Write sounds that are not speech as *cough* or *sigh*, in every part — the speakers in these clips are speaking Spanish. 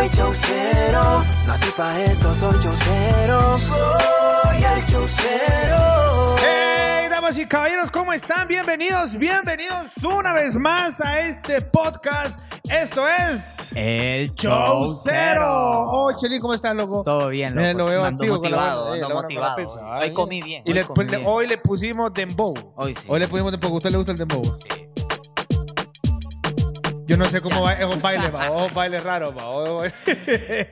soy chaucero, nací pa' esto, soy chaucero, soy el chaucero. ¡Hey, damas y caballeros! ¿Cómo están? Bienvenidos, bienvenidos una vez más a este podcast. Esto es... El Show show Cero. Oh, Chelín, ¿cómo estás, loco? Todo bien, loco. Eh, lo veo Ando activo con la- motivado, eh, ando la hora con la motivado. pizza. Hoy Ay, comí bien. Y hoy le- comí le- bien. hoy le pusimos dembow. Hoy sí. Hoy le pusimos dembow. ¿A usted le gusta el dembow? Sí. Yo no sé cómo va esos bailes, va. Esos bailes raros, va.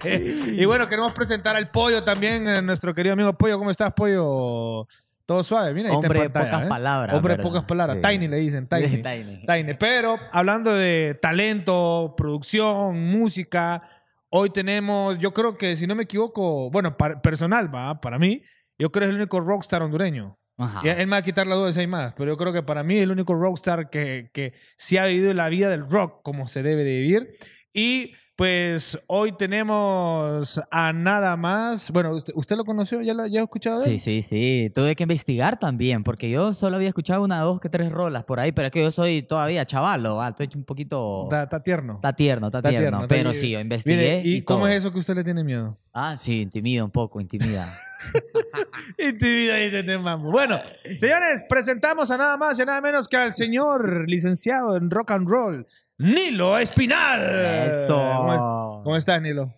*laughs* y bueno, queremos presentar al Pollo también, eh, nuestro querido amigo Pollo. ¿Cómo estás, Pollo? Todo suave, mira, ahí está en Hombre de pantalla, pocas ¿eh? palabras. Hombre de ¿verdad? pocas palabras. Sí. Tiny le dicen, Tiny. *laughs* Tiny. Taine. Pero hablando de talento, producción, música, hoy tenemos, yo creo que si no me equivoco, bueno, personal, va, para mí, yo creo que es el único rockstar hondureño. Ajá. Él me va a quitar la duda si hay más, pero yo creo que para mí el único rockstar que, que sí ha vivido la vida del rock como se debe de vivir. Y pues hoy tenemos a nada más. Bueno, ¿usted, usted lo conoció? ¿Ya lo ya ha escuchado? Sí, sí, sí. Tuve que investigar también, porque yo solo había escuchado una, dos, que tres rolas por ahí, pero es que yo soy todavía chavalo, ¿va? estoy un poquito... Está, tierno. Está tierno, está, tierno. pero sí, yo investigué Mire, ¿y, y, cómo todo. es eso que usted le tiene miedo? Ah, sí, intimida un poco, intimida. *laughs* Intimida y te mambo. Bueno, señores, presentamos a nada más y a nada menos que al señor licenciado en rock and roll, Nilo Espinal. Eso. ¿Cómo, es- cómo estás, Nilo?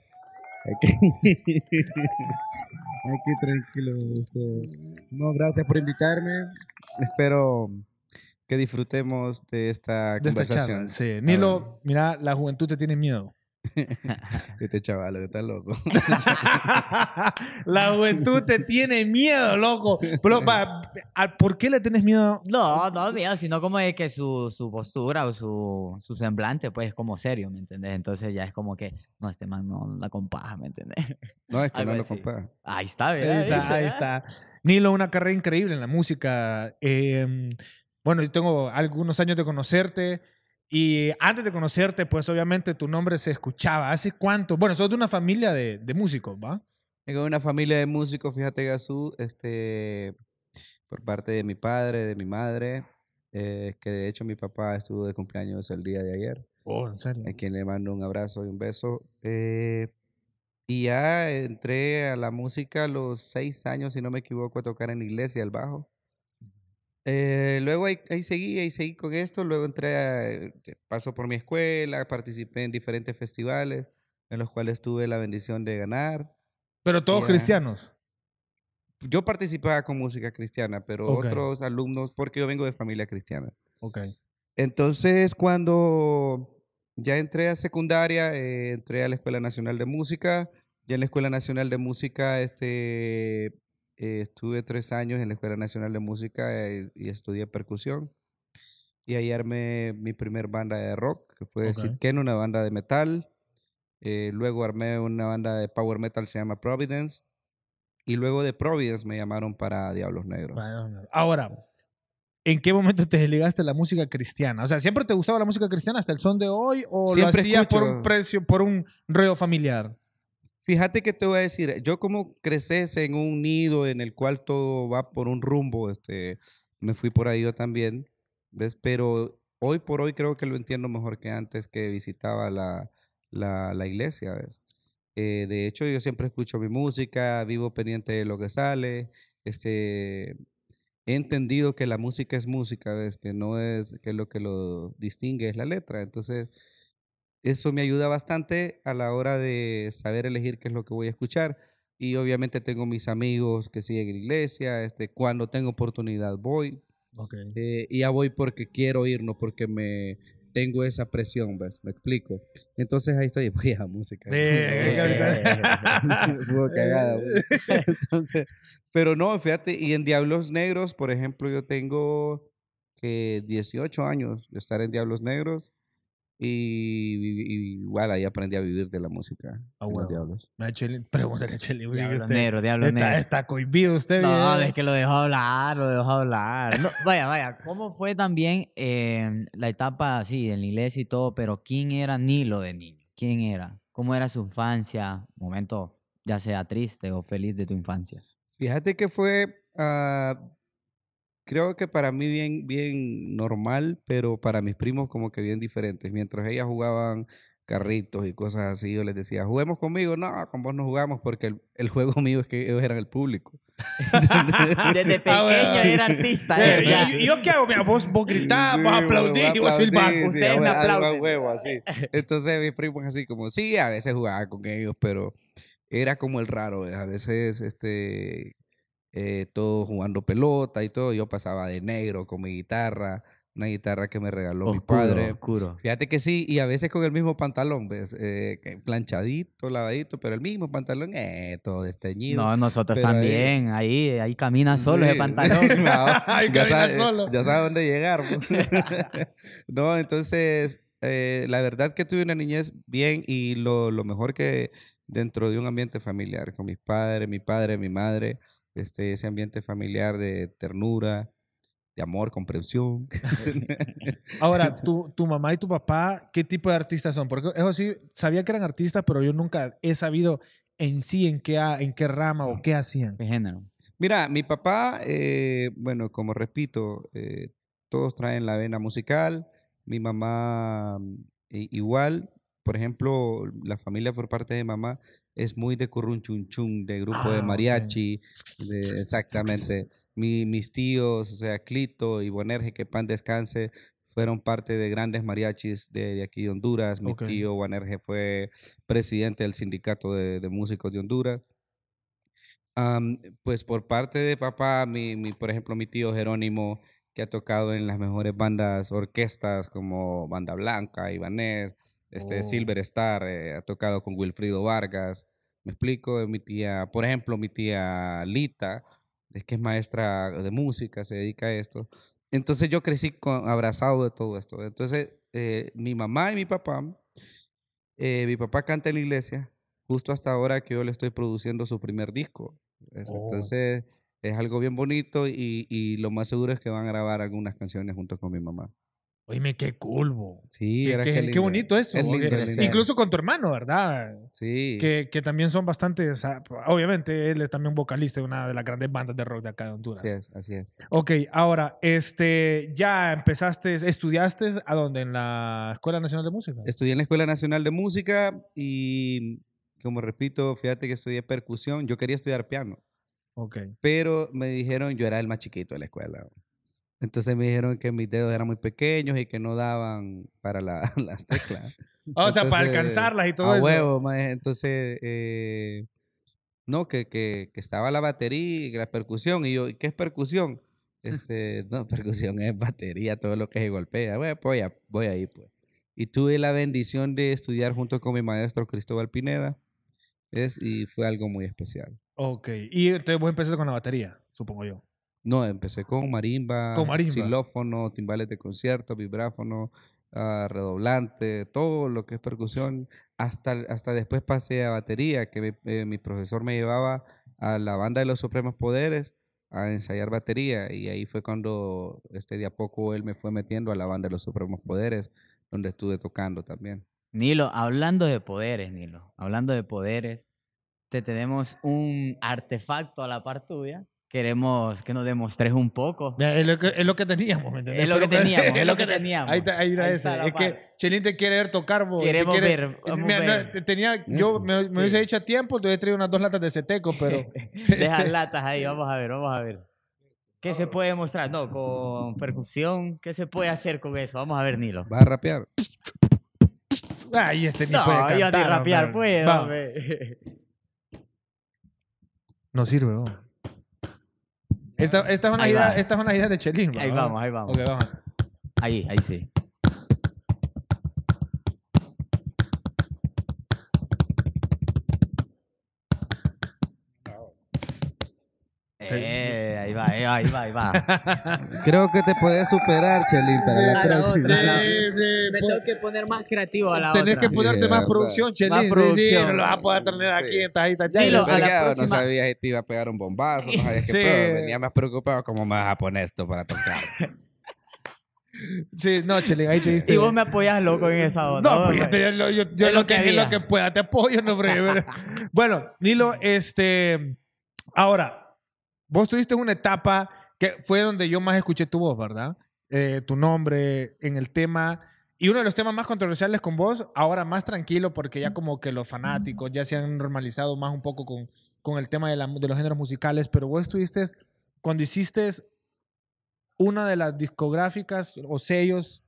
Aquí, *laughs* aquí tranquilo. este, No, gracias por invitarme. Espero que disfrutemos de esta De esta conversación. charla. Sí. Nilo, mira, la juventud te tiene miedo. Este chaval está loco. *laughs* la juventud te tiene miedo, loco. Pero, va, ¿a- ¿Por qué le tienes miedo? No, no miedo, sino como es que su, su postura o su, su semblante, pues, es como serio, ¿me entendés? Entonces ya es como que, no, este man no la compaja, ¿me entendés? No, es que Algo no lo así. compara. Ahí está, Ahí ¿verdad? está, ¿Viste? ahí está. Nilo, una carrera increíble en la música. Eh, bueno, yo tengo algunos años de conocerte. Y antes de conocerte, pues obviamente tu nombre se escuchaba. ¿Hace cuánto? Bueno, sos de una familia de, de músicos, ¿va? Tengo una familia de músicos, fíjate, Gazú, este, por parte de mi padre, de mi madre, eh, que de hecho mi papá estuvo de cumpleaños el día de ayer. Oh, en serio. a quien le mando un abrazo y un beso. Eh, y ya entré a la música a los seis años, si no me equivoco, a tocar en la iglesia, el bajo. Eh, luego ahí, ahí seguí, ahí seguí con esto. Luego entré, a, eh, paso por mi escuela, participé en diferentes festivales en los cuales tuve la bendición de ganar. Pero todos cristianos. Yo participaba con música cristiana, pero otros alumnos, porque yo vengo de familia cristiana. Ok. Entonces, cuando ya entré a secundaria, eh, entré a la Escuela Nacional de Música. Ya en la Escuela Nacional de Música este, eh, estuve tres años en la Escuela Nacional de Música eh, y estudié percusión. Y ahí armé mi primer banda de rock, que fue Ok. Sid Ken, una banda de metal. Eh, luego armé una banda de power metal, se llama Providence. Y luego de Providence me llamaron para Diablos Negros. Bueno, Ahora, ¿en qué momento te desligaste de la música cristiana? O sea, ¿siempre te gustaba la música cristiana hasta el son de hoy o Siempre lo hacías por un precio, por un rollo familiar? Fíjate que te voy a decir, yo como creces en un nido en el cual todo va por un rumbo, este, me fui por ahí yo también, ¿ves? Pero hoy por hoy creo que lo entiendo mejor que antes que visitaba la, la, la iglesia, ¿ves? Eh, de hecho, yo siempre escucho mi música, vivo pendiente de lo que sale, este, he entendido que la música es música, ¿ves? Que no es, que lo que lo distingue es la letra, entonces eso me ayuda bastante a la hora de saber elegir qué es lo que voy a escuchar. Y obviamente tengo mis amigos que siguen iglesia, este, cuando tengo oportunidad voy. eh, y ya voy porque quiero ir, no porque me tengo esa presión, ¿ves? Me explico. Entonces ahí estoy, *laughs* voy a música. *laughs* *laughs* Cagada. Entonces, pero no, fíjate, y en Diablos Negros, por ejemplo, yo tengo que 18 años de estar en Diablos Negros y, y- y igual ahí aprendí a vivir de la música. Ah, los huevo. Diablos. Me ha hecho el- Pregúntale a Cheli. Diablo usted negro, diablo está, negro. está cohibido usted. No, bien. es que lo dejó hablar, lo dejó hablar. No, vaya, vaya, ¿cómo fue también eh, la etapa así en la iglesia y todo? Pero ¿quién era Nilo de niño? ¿Quién era? ¿Cómo era su infancia? Momento, ya sea triste o feliz de tu infancia. Fíjate que fue, ah, creo que para mí bien, bien normal, pero para mis primos como que bien diferentes. Mientras ellas jugaban carritos y cosas así. Yo les decía, juguemos conmigo. No, con vos no jugamos porque el, el juego *laughs* mío es que ellos eran el público. *laughs* Desde *laughs* pequeño Ah, era artista. Eh, eh, ya. ¿y- y ¿Yo qué hago? Mira, vos, vos gritás, vos aplaudís y vos silbás. sí, Ustedes me aplauden. huevo, así. Entonces mis primos así como, sí, a veces jugaba con ellos, pero era como el raro. A veces, este, eh, todos jugando pelota y todo. Yo pasaba de negro con mi guitarra, una guitarra que me regaló mi Oscuro, padre. oscuro. Fíjate que sí, y a veces con el mismo pantalón, ¿ves? Eh, planchadito, lavadito, pero el mismo pantalón, eh, todo desteñido. No, nosotros Pero ahí- también. Ahí, ahí camina solo Sí. pantalón. *laughs* Ay, *laughs* ya, camina sabe, solo. ya sabe dónde llegar. pues. *laughs* no, entonces, eh, la verdad que tuve una niñez bien y lo, lo mejor que dentro de un ambiente familiar, con mis padres, mi padre, mi madre, este, ese ambiente familiar de ternura, de amor, comprensión. *laughs* Ahora, tu, tu mamá y tu papá, ¿qué tipo de artistas son? Porque eso sí, sabía que eran artistas, pero yo nunca he sabido en sí en qué, en qué rama o qué hacían. ¿Qué género? Mira, mi papá, eh, bueno, como repito, eh, todos traen la vena musical. Mi mamá mm, igual. Por ejemplo, la familia por parte de mamá es muy de currunchunchun, de grupo Ah, de ok. mariachi. de- exactamente. Mi- mis tíos, o sea, Clito y Bonerge, que pan descanse, fueron parte de grandes mariachis de, de aquí de Honduras. Mi tío Bonerge fue presidente del sindicato de, de músicos de Honduras. Pues por parte de papá, mi, mi, por ejemplo, mi tío Jerónimo, que ha tocado en las mejores bandas, orquestas como Banda Blanca, Ibanez, este, Oh. Silver Star, eh, ha tocado con Wilfrido Vargas. Me explico, mi tía, por ejemplo, mi tía Lita, es que es maestra de música, se dedica a esto. Entonces yo crecí con, abrazado de todo esto. Entonces, eh, mi mamá y mi papá, eh, mi papá canta en la iglesia, justo hasta ahora que yo le estoy produciendo su primer disco. Oh. Entonces, es algo bien bonito y, y lo más seguro es que van a grabar algunas canciones junto con mi mamá. Oíme, qué cool, bo. Sí, Qué, era qué- qué bonito eso. Es lindo, porque- es lindo. Incluso con tu hermano, ¿verdad? Sí. Que, que también son bastante, o sea, obviamente él es también vocalista de una de las grandes bandas de rock de acá de Honduras. Así es, así es. Ok, ahora, este, ya empezaste, estudiaste a dónde? En la Escuela Nacional de Música. Estudié en la Escuela Nacional de Música y, como repito, fíjate que estudié percusión. Yo quería estudiar piano, Ok. pero me dijeron, yo era el más chiquito de la escuela. Entonces me dijeron que mis dedos eran muy pequeños y que no daban para la- *laughs* las teclas. *laughs* O sea, para alcanzarlas y todo a eso. huevo, maje. entonces, eh, no, que, que, que estaba la batería y la percusión. Y yo, ¿y qué es percusión? *laughs* Este, no, percusión es batería, todo lo que se golpea. Bueno, pues ya, voy ahí, pues. Y tuve la bendición de estudiar junto con mi maestro Cristóbal Pineda. Es, y fue algo muy especial. Ok. Y entonces vos empezaste con la batería, supongo yo. No, empecé con marimba, Con marimba. xilófono, timbales de concierto, vibráfono, ah, redoblante, todo lo que es percusión. Hasta, hasta después pasé a batería, que mi, eh, mi profesor me llevaba a la banda de los Supremos Poderes a ensayar batería y ahí fue cuando este, de a poco él me fue metiendo a la banda de los Supremos Poderes, donde estuve tocando también. Nilo, hablando de poderes, Nilo, hablando de poderes, te tenemos un artefacto a la par tuya. Queremos que nos demostres un poco. Es lo que, es lo que teníamos, ¿me entendés? Es lo que teníamos, es lo *laughs* que teníamos. Ahí está, ahí Ahí ese. está la Es que. Chelín te quiere ver tocar, te Queremos quiere- ver, vamos Mira, no, ver. te- tenía, yo me, me hubiese dicho a tiempo, te hubiese traído unas dos latas de seteco, pero... *laughs* Deja este- latas ahí, vamos a ver, vamos a ver. ¿Qué se puede mostrar? No, con percusión, ¿qué se puede hacer con eso? Vamos a ver, Nilo. ¿Vas a rapear? Ay, este ni No, puede yo ni cantar, rapear hombre. puedo, Va, hombre. *laughs* No sirve, bo. Esta, esta, es una Ahí idea, va. esta es una idea de Chelín. Ahí va. vamos, ahí vamos. Ok, vamos. Ahí, ahí sí. Eh, ahí va, ahí va, ahí va, ahí va. Creo que te puedes superar, Chelín, para Sí, la próxima. Sí, sí, Me po- tengo que poner más creativo a la Tenés otra. que ponerte más producción, Chelín. Más Sí, sí, producción. no lo vas a poder tener Sí. aquí en tajita. Dilo, a la próxima- No sabías si te iba a pegar un bombazo, no sabías *laughs* pedo. Venía más preocupado, ¿cómo me vas a poner esto para tocar? *laughs* Sí, no, Chelín, ahí te diste. Y vos me apoyas loco en esa onda. No, pues yo, te- yo- yo- lo lo que, que es lo que pueda te apoyo, no, hombre. *laughs* bueno, Nilo, este, ahora, vos tuviste una etapa que fue donde yo más escuché tu voz, ¿verdad? Eh, tu nombre en el tema Y uno de los temas más controversiales con vos, ahora más tranquilo porque ya como que los fanáticos ya se han normalizado más un poco con, con el tema de, los géneros musicales, pero vos estuviste, cuando hiciste una de las discográficas o sellos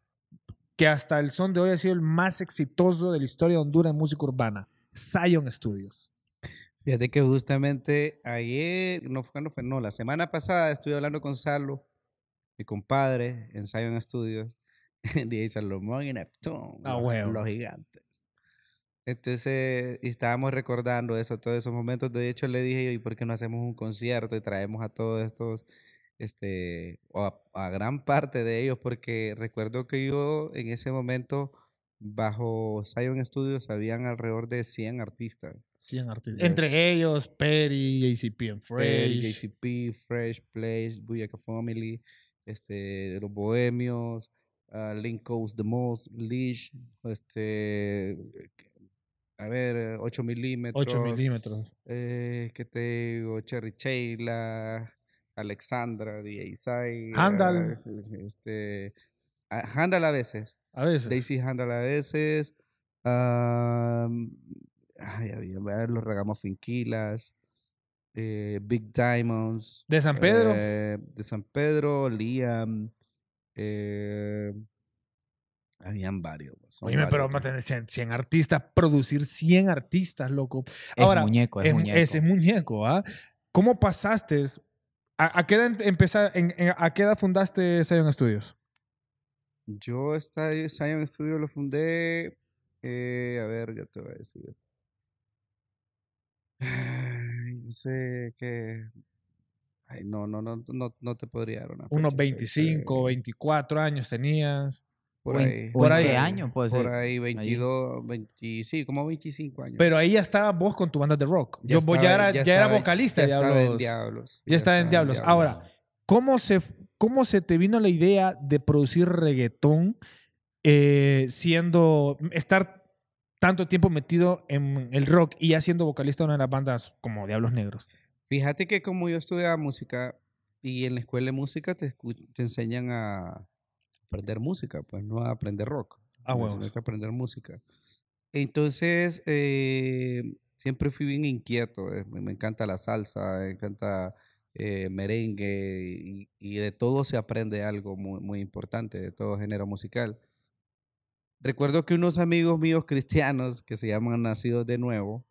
que hasta el son de hoy ha sido el más exitoso de la historia de Honduras en música urbana, Zion Studios. Fíjate que justamente ayer, no fue, no fue, no, la semana pasada estuve hablando con Salo, mi compadre, en Zion Studios, *laughs* DJ Salomón y Neptune, Ah, los- gigantes. Entonces, y estábamos recordando eso, todos esos momentos. De hecho, le dije yo, ¿y por qué no hacemos un concierto y traemos a todos estos, este, o a, a gran parte de ellos? Porque recuerdo que yo en ese momento, bajo Zion Studios, habían alrededor de 100 artistas. 100 artistas. Yes. Entre ellos, Perry, ACP and Fresh. JCP, Fresh Place, Buyaka Family, este, Los Bohemios, ah, Link Coast The Most, Leash, este, a ver, 8 milímetros. 8 milímetros. Eh, ¿Qué te digo? Cherry Sheila, Alexandra, DJ Isai. Handal. Este, ah, Handal a veces. A veces. Daisy Handal a veces. am, ay, había los Ragamuffin Finquilas. eh, Big Diamonds. De San Pedro. eh, de San Pedro, Liam. eh, habían varios. pues, Oye, pero vamos a pues. tener 100, 100 artistas, producir 100 artistas, loco. Es Ahora, muñeco, es, es, muñeco. ese es muñeco, ¿ah? ¿Cómo pasaste? ¿A, a qué edad empeza- en- en- ¿A qué edad fundaste Zion Studios? Yo esta Zion Studio lo fundé, eh, a ver, ya te voy a decir. Ay, No sé qué. Ay, no, no, no, no, no te podría dar una Unos fecha, sé 25, que 24 años tenías. Por ¿O en- ahí. o por en ahí. qué año? Puede Por ser. ahí, 22, 20, sí, como 25 años. Pero ahí ya estabas vos con tu banda de rock. Ya Yo, vos ya, estaba- era, ya, estaba- era vocalista ya de estaba en Diablos. Diablos. Ya estaba en Diablos. Ahora, ¿Cómo se, ¿Cómo se te vino la idea de producir reggaetón eh, siendo, estar tanto tiempo metido en el rock y ya siendo vocalista de una de las bandas como Diablos Negros? Fíjate que como yo estudiaba música y en la escuela de música te, enseñan a aprender música, pues no a aprender rock. Ah, huevos. enseñan a aprender música. Entonces, eh, siempre fui bien inquieto. eh, me encanta la salsa, me encanta eh, merengue y, y de todo se aprende algo muy, muy importante, de todo género musical. Recuerdo que unos amigos míos cristianos que se llaman Nacidos de Nuevo,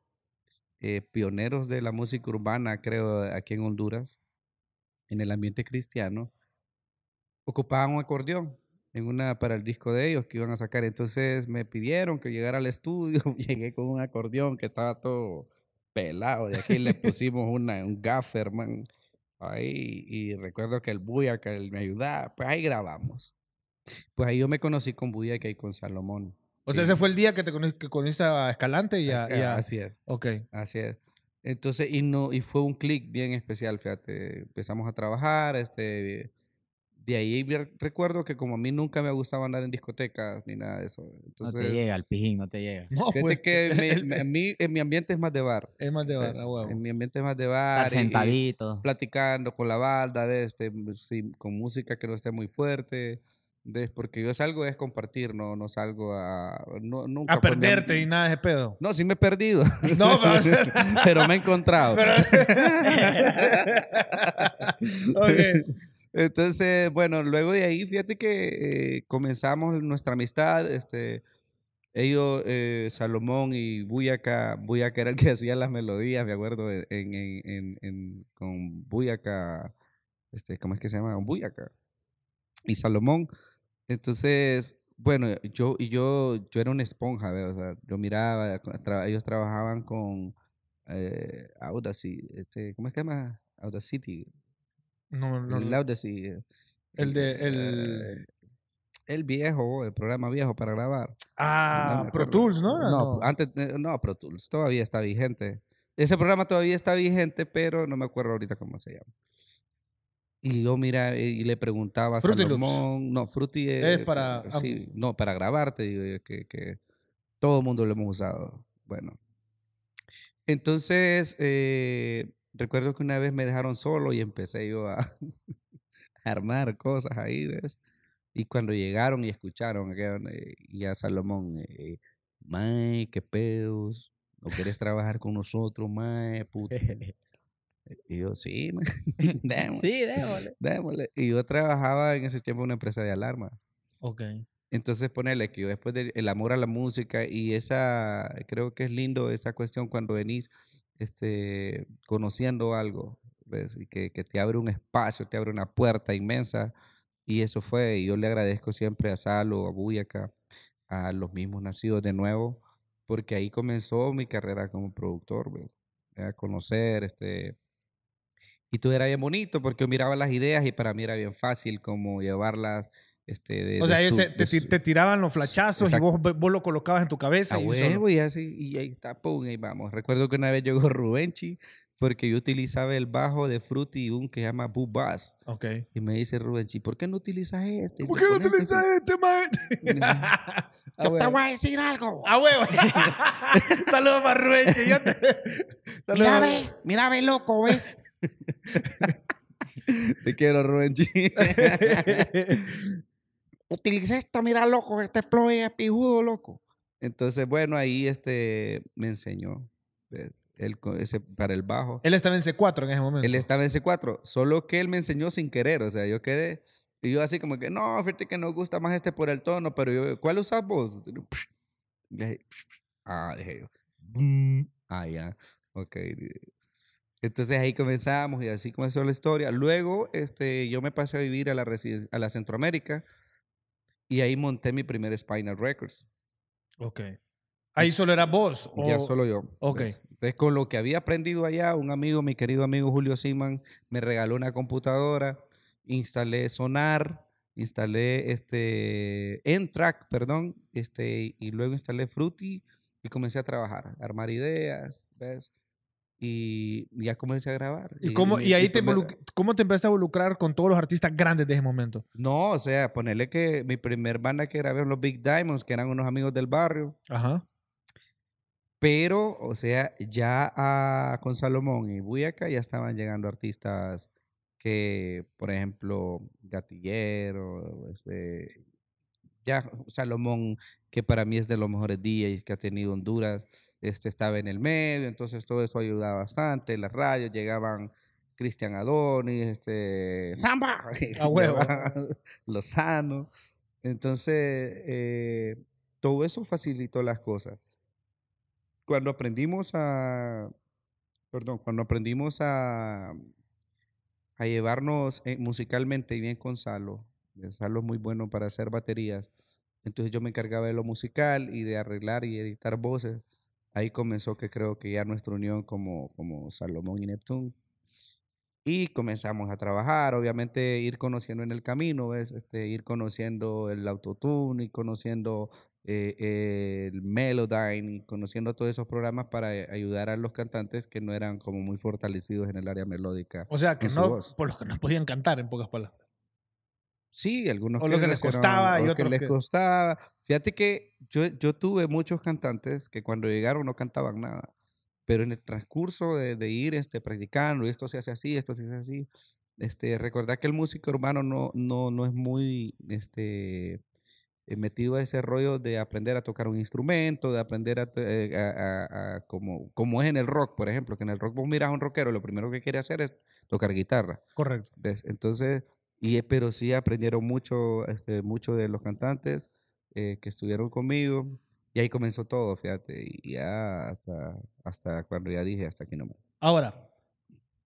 eh, pioneros de la música urbana, creo, aquí en Honduras, en el ambiente cristiano, ocupaban un acordeón en una, para el disco de ellos que iban a sacar. Entonces me pidieron que llegara al estudio. *laughs* Llegué con un acordeón que estaba todo pelado. De aquí le pusimos una, un gaffer, man. Ahí, y recuerdo que el Buya, que él me ayudaba, pues ahí grabamos. Pues ahí yo me conocí con Buya y con Salomón. O sea, Sí. ese fue el día que te cono- que conociste a Escalante y a... y a- Así es. Ok. Así es. Entonces, y, no, y fue un clic bien especial, fíjate. Empezamos a trabajar, este, de ahí re- recuerdo que como a mí nunca me gustaba andar en discotecas ni nada de eso. No te llega, el pijín no te llega. No, pues, que *laughs* me- me- a mí, en mi ambiente es más de bar. es más de ¿ves? verdad, huevo. En mi ambiente es más de bar. Estar y- y sentadito. platicando con la banda, de este, sí, con música que no esté muy fuerte. ¿ves? Porque yo salgo es compartir, no, no salgo a... No, nunca A perderte y nada de ese pedo. No, sí me he perdido. *laughs* No, *laughs* pero- pero me he encontrado. Ok. Entonces, bueno, luego de ahí, fíjate que eh, comenzamos nuestra amistad. Este, ellos, eh, Salomón y Buyaka, Buyaka era el que *laughs* hacía las melodías, me acuerdo, en, en, en- en- con Buyaka, este, ¿cómo es que se llama? Con Buyaka. Y Salomón. Entonces, bueno, yo, y yo, yo era una esponja, o sea, yo miraba, ellos trabajaban con eh, Audacity, este, ¿cómo es que se llama? Audacity. No, no, El no. Audacity. eh, El de- eh, el- el viejo, el programa viejo para grabar. Ah, No Pro. Tools, ¿no? No, antes, eh, no, Pro Tools todavía está vigente. Ese programa todavía está vigente, pero no me acuerdo ahorita cómo se llama. Y yo, mira, y le preguntaba a. Salomón, no, Fruity Es eh, para- sí, no, para grabarte, digo yo, que, que todo el mundo lo hemos usado. Bueno. Entonces, eh, recuerdo que una vez me dejaron solo y empecé yo a *laughs* armar cosas ahí, ¿ves? Y cuando llegaron y escucharon y a Salomón, eh, mae, qué pedos, ¿no quieres trabajar con nosotros, mae, puta? *laughs* Y yo, sí, *laughs* démosle, Sí, déjole. démosle. Y yo trabajaba en ese tiempo en una empresa de alarmas. Ok. Entonces ponerle que yo después del amor a la música y esa, creo que es lindo esa cuestión cuando venís este, conociendo algo, ¿ves? Que, te abre un espacio, te abre una puerta inmensa. Y eso fue, y yo le agradezco siempre a Salo, a Buyaca, a los mismos nacidos de nuevo, porque ahí comenzó mi carrera como productor. A conocer, este... Y todo era bien bonito porque yo miraba las ideas y para mí era bien fácil como llevarlas, este... de- O de sea, ellos su- te, tiraban los flachazos y vos, vos lo colocabas en tu cabeza. a y huevo, y así, y ahí está, pum, ahí vamos. Recuerdo que una vez llegó *laughs* Rubenchi, porque yo utilizaba el bajo de Fruity un que se llama Boo Bass. Ok. Y me dice Rubenchi, ¿por qué no utilizas este? ¿Por qué no pones utilizas este, mae? *laughs* Ah, Yo te voy a decir algo. ¡A huevo! *laughs* Saludos para Rubenche. Yo te... Saludos. Mira, ve, mira, ve, loco, ve. Te quiero, Rubenchi. Utiliza esto, mira, loco, este ploy es pijudo, loco. Entonces, bueno, ahí este me enseñó, ¿ves? Él, co- ese, para el bajo. Él estaba en C4 en ese momento. Él estaba en C4, solo que él me enseñó sin querer, o sea, yo quedé, y yo así como que, no, fíjate que nos gusta más este por el tono, pero yo, ¿cuál usas vos? Y *laughs* le dije, Ah, dije yo, ah, ya, ok. Entonces ahí comenzamos y así comenzó la historia. Luego, este, yo me pasé a vivir a la, a la Centroamérica y ahí monté mi primer Spinal Records. Ok. Ahí solo era vos. Ya solo yo. ok. pues. Entonces, con lo que había aprendido allá, un amigo, mi querido amigo Julio Siman, me regaló una computadora, instalé Sonar, instalé este N-Track, perdón, este, y luego instalé Fruity y comencé a trabajar, a armar ideas, ¿ves? Y ya comencé a grabar. ¿Y, cómo, y ahí te primer- cómo te empezaste a involucrar con todos los artistas grandes de ese momento? No, o sea, ponerle que mi primer banda que grabé los Big Diamonds, que eran unos amigos del barrio, Ajá. Pero, o sea, ya a- con Salomón y Buyaca ya estaban llegando artistas que, por ejemplo, Gatillero, este, ya Salomón, que para mí es de los mejores DJs que ha tenido Honduras, este estaba en el medio, entonces todo eso ayudaba bastante. Las radios llegaban Cristian Adonis, este, Samba. *laughs* A huevo. Lozano. Entonces, eh, todo eso facilitó las cosas. Cuando aprendimos a, perdón, cuando aprendimos a, a llevarnos eh, musicalmente bien con Salo, eh, Salo es muy bueno para hacer baterías, entonces yo me encargaba de lo musical y de arreglar y editar voces. Ahí comenzó que creo que ya nuestra unión como, como Salomón y Neptune. Y comenzamos a trabajar, obviamente ir conociendo en el camino, ¿ves? Este, ir conociendo el autotune, ir conociendo eh, eh, el Melodyne, y conociendo todos esos programas para eh, ayudar a los cantantes que no eran como muy fortalecidos en el área melódica. O sea, que no, por lo que no podían cantar, en pocas palabras. Sí, algunos O lo que les costaba y o que otros les costaba. Fíjate que yo, yo tuve muchos cantantes que cuando llegaron no cantaban nada, pero en el transcurso de, de ir este, practicando, esto se hace así, esto se hace así, este, recordar que el músico urbano no, no, no es muy este, eh, metido a ese rollo de aprender a tocar un instrumento, de aprender a, eh, a- a- a- como, como es en el rock, por ejemplo, que en el rock vos miras a un rockero, lo primero que quiere hacer es tocar guitarra. Correcto. ¿Ves? Entonces, y, eh, pero sí aprendieron mucho, este, mucho de los cantantes eh, que estuvieron conmigo. Y ahí comenzó todo, fíjate. Y ya hasta, hasta cuando ya dije, hasta aquí nomás. Ahora,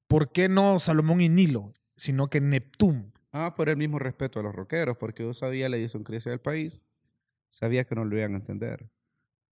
¿por qué no Salomón y Nilo, sino que Neptune? Ah, por el mismo respeto a los rockeros, porque yo sabía la idiosincrasia del país. Sabía que no lo iban a entender.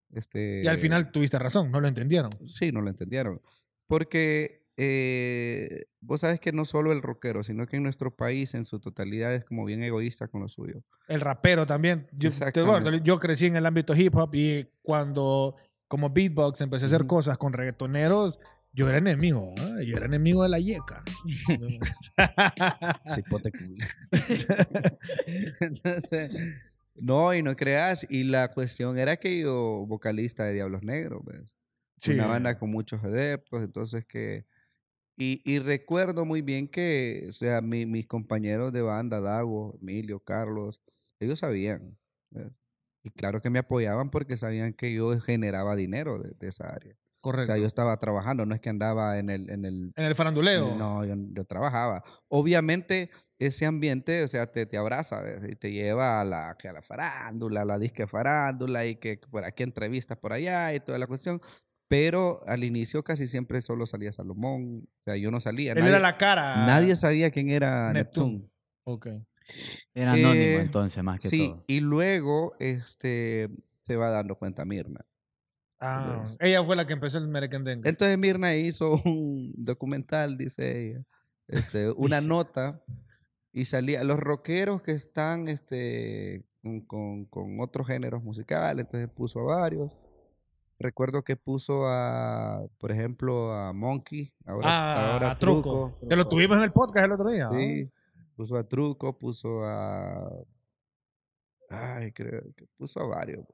Este, Y al final tuviste razón, no lo entendieron. Sí, no lo entendieron. Porque eh, vos sabes que no solo el rockero, sino que en nuestro país en su totalidad es como bien egoísta con lo suyo. El rapero también. Yo, te- Exactamente. bueno, yo crecí en el ámbito hip hop y cuando como beatbox empecé a hacer cosas con reggaetoneros, yo era enemigo. ¿ah? Yo era enemigo de la yeca. *laughs* *laughs* *laughs* Entonces, no, y no creas. Y la cuestión era que yo, vocalista de Diablos Negros, ¿ves? Sí. Una banda con muchos adeptos, entonces que... Y, y recuerdo muy bien que, o sea, mi- mis compañeros de banda, Dago, Emilio, Carlos, ellos sabían. Y claro que me apoyaban porque sabían que yo generaba dinero de, de esa área. O Correcto. sea, yo estaba trabajando, no es que andaba en el, en el en el faranduleo. no, yo, yo trabajaba. Obviamente, ese ambiente, o sea, te, te abraza ¿ves? y te lleva a la, que a la farándula, a la disque farándula y que por aquí entrevistas por allá y toda la cuestión. Pero al inicio casi siempre solo salía Salomón. O sea, yo no salía. Él nadie, era la cara. nadie sabía quién era Neptune. Neptune. Ok. Era anónimo Eh, entonces, más que Sí, todo. y luego este, se va dando cuenta Mirna. Ah, ella fue la que empezó el merequendengue. Entonces Mirna hizo *laughs* un documental, dice ella, este, *laughs* una Dice. nota y salía los rockeros que están este, con, con- con otros géneros musicales, entonces puso a varios. Recuerdo que puso a, por ejemplo, a Monkey, ahora, Ah, ahora a Truco. Que lo tuvimos en el podcast el otro día. Sí, puso a Truco, puso a... Ay, creo que puso a varios.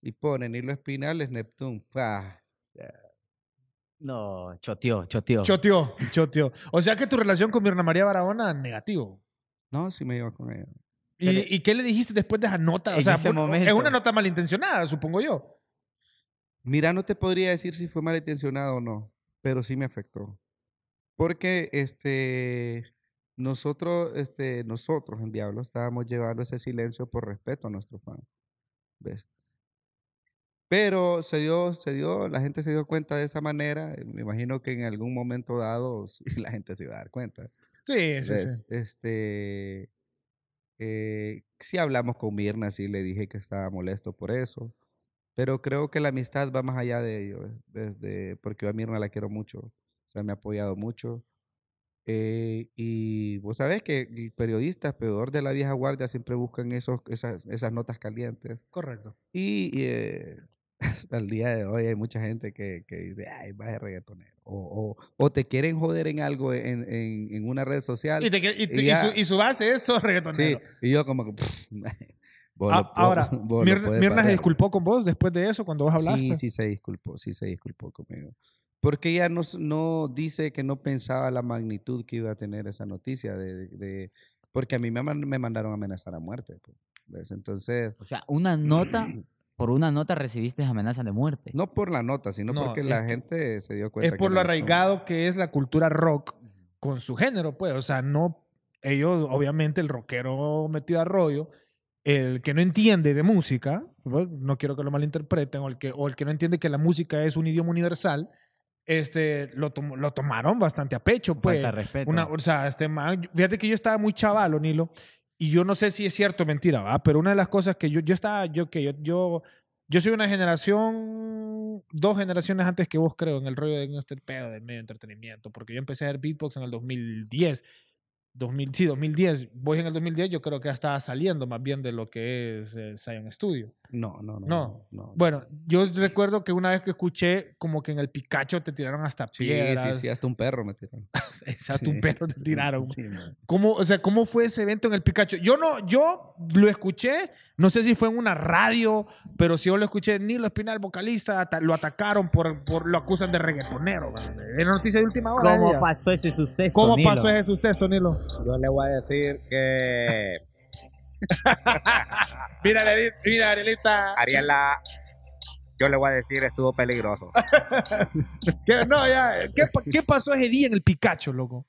Y pone Nilo Espinal, Neptune. Ah, No, choteó, choteó. Choteó, choteó. O sea que tu relación con Mirna María Barahona, negativo. No, sí me iba con ella. ¿Y, qué le dijiste después de esa nota? O sea, es una nota malintencionada, supongo yo. Mira, no te podría decir si fue malintencionado o no, pero sí me afectó. Porque este, nosotros, este, nosotros en Diablo estábamos llevando ese silencio por respeto a nuestros fans. ¿Ves? Pero se dio, se dio, la gente se dio cuenta de esa manera. Me imagino que en algún momento dado *laughs* la gente se iba a dar cuenta. Sí, sí, ¿Ves? sí. Este, eh, sí hablamos con Mirna, sí le dije que estaba molesto por eso, pero creo que la amistad va más allá de ello. Desde- porque yo a Mirna la quiero mucho, o sea, me ha apoyado mucho. Eh, y vos sabés que el periodista, peor de la vieja guardia, siempre buscan esos, esas, esas notas calientes. Correcto. Y eh, *laughs* al día de hoy hay mucha gente que, que dice, ay, vas de reggaetonero. O, o, o te quieren joder en algo en, en, en una red social. Y, te y Y y su, y base es sos Sí, reggaetonero. y yo como que... pff, *laughs* vos Ah, lo- ahora, *laughs* vos lo Mir- Mirna se disculpó con vos después de eso, cuando vos hablaste. Sí, sí se disculpó, sí se disculpó conmigo. Porque ella no, s- no dice que no pensaba la magnitud que iba a tener esa noticia de... de- porque a mí me, me mandaron a amenazar a muerte. pues. Entonces, O sea, una nota, *clears throat* por una nota recibiste amenaza de muerte. no por la nota, sino No, porque es la gente se dio cuenta. es que por lo era un- arraigado que es la cultura rock con su género, pues. O sea, no. Ellos, obviamente, el rockero metido a rollo, el que no entiende de música, ¿no? quiero que lo malinterpreten, o el que, o el que no entiende que la música es un idioma universal, este, lo, tom- lo tomaron bastante a pecho, pues. Falta respeto. Una, o sea, este man, fíjate que yo estaba muy chaval, Nilo, y yo no sé si es cierto o mentira, ¿va? Pero una de las cosas que yo, yo estaba, yo que yo, yo, yo soy una generación, dos generaciones antes que vos, creo, en el rollo de este pedo del medio de entretenimiento, porque yo empecé a ver beatbox en el 2010. 2000, sí, 2010. Voy en el 2010, yo creo que ya estaba saliendo más bien de lo que es eh, Zion Studio. No, no, no. No. no. Bueno, yo recuerdo que una vez que escuché como que en el Picacho te tiraron hasta Sí, piedras. sí, sí, hasta un perro me tiraron. *laughs* Exacto, un perro te sí, tiraron. sí, man. ¿Cómo, o sea, ¿Cómo fue ese evento en el Pikachu? Yo no, yo lo escuché, no sé si fue en una radio, pero si yo lo escuché, Nilo Espinal, vocalista, lo atacaron por, por lo acusan de reggaetonero. Era noticia de última hora. ¿Cómo ella. pasó ese suceso? ¿Cómo Nilo? pasó ese suceso, Nilo? Yo le voy a decir que *laughs* Mira, mira, Arielita. Ariela, yo le voy a decir estuvo peligroso. *laughs* ¿Qué, no, ya, ¿qué, pa- qué pasó ese día en el Pikachu, loco?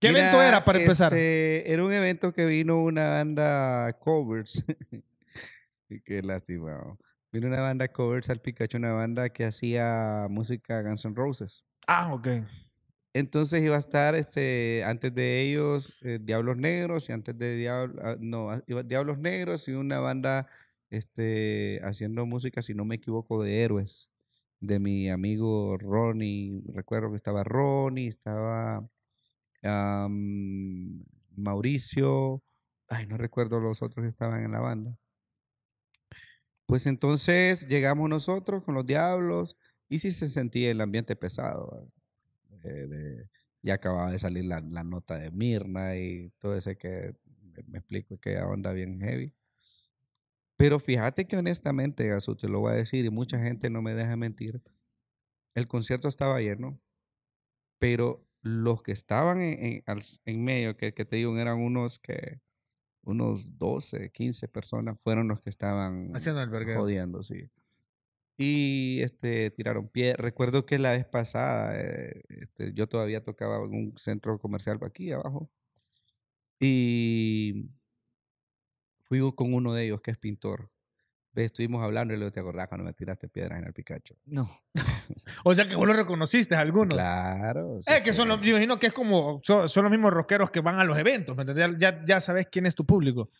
¿Qué Mira, evento era para empezar? ese- era un evento que vino una banda covers. *laughs* Qué lástima. ¿no? Vino una banda covers al Pikachu, una banda que hacía música Guns N' Roses. Ah, ok. Entonces iba a estar este, antes de ellos eh, Diablos Negros y antes de Diablos, no, ah, Diablos Negros y una banda este, haciendo música, si no me equivoco, de héroes, de mi amigo Ronnie. Recuerdo que estaba Ronnie, estaba Mauricio, ay, no recuerdo los otros que estaban en la banda. Pues entonces llegamos nosotros con los Diablos y sí se sentía el ambiente pesado. Eh, de- ya acababa de salir la, la nota de Mirna y todo ese que me- me explico que onda bien heavy. Pero fíjate que honestamente, Gasú, te lo voy a decir y mucha gente no me deja mentir, el concierto estaba lleno, pero los que estaban en, en- medio, que, que te digo, eran unos que unos 12, 15 personas fueron los que estaban Haciendo el vergueo. jodiendo, sí. Y este, tiraron pie. Recuerdo que la vez pasada, eh, este, yo todavía tocaba en un centro comercial aquí abajo. Y fui con uno de ellos que es pintor. Estuvimos hablando y le digo, ¿te acordás cuando me tiraste piedras en el Picacho? No. *laughs* O sea que vos lo reconociste a alguno. Claro. sí, Eh, que son los, yo imagino que es como, son, son los mismos rockeros que van a los eventos, ¿me entendés? Ya, ya sabes quién es tu público.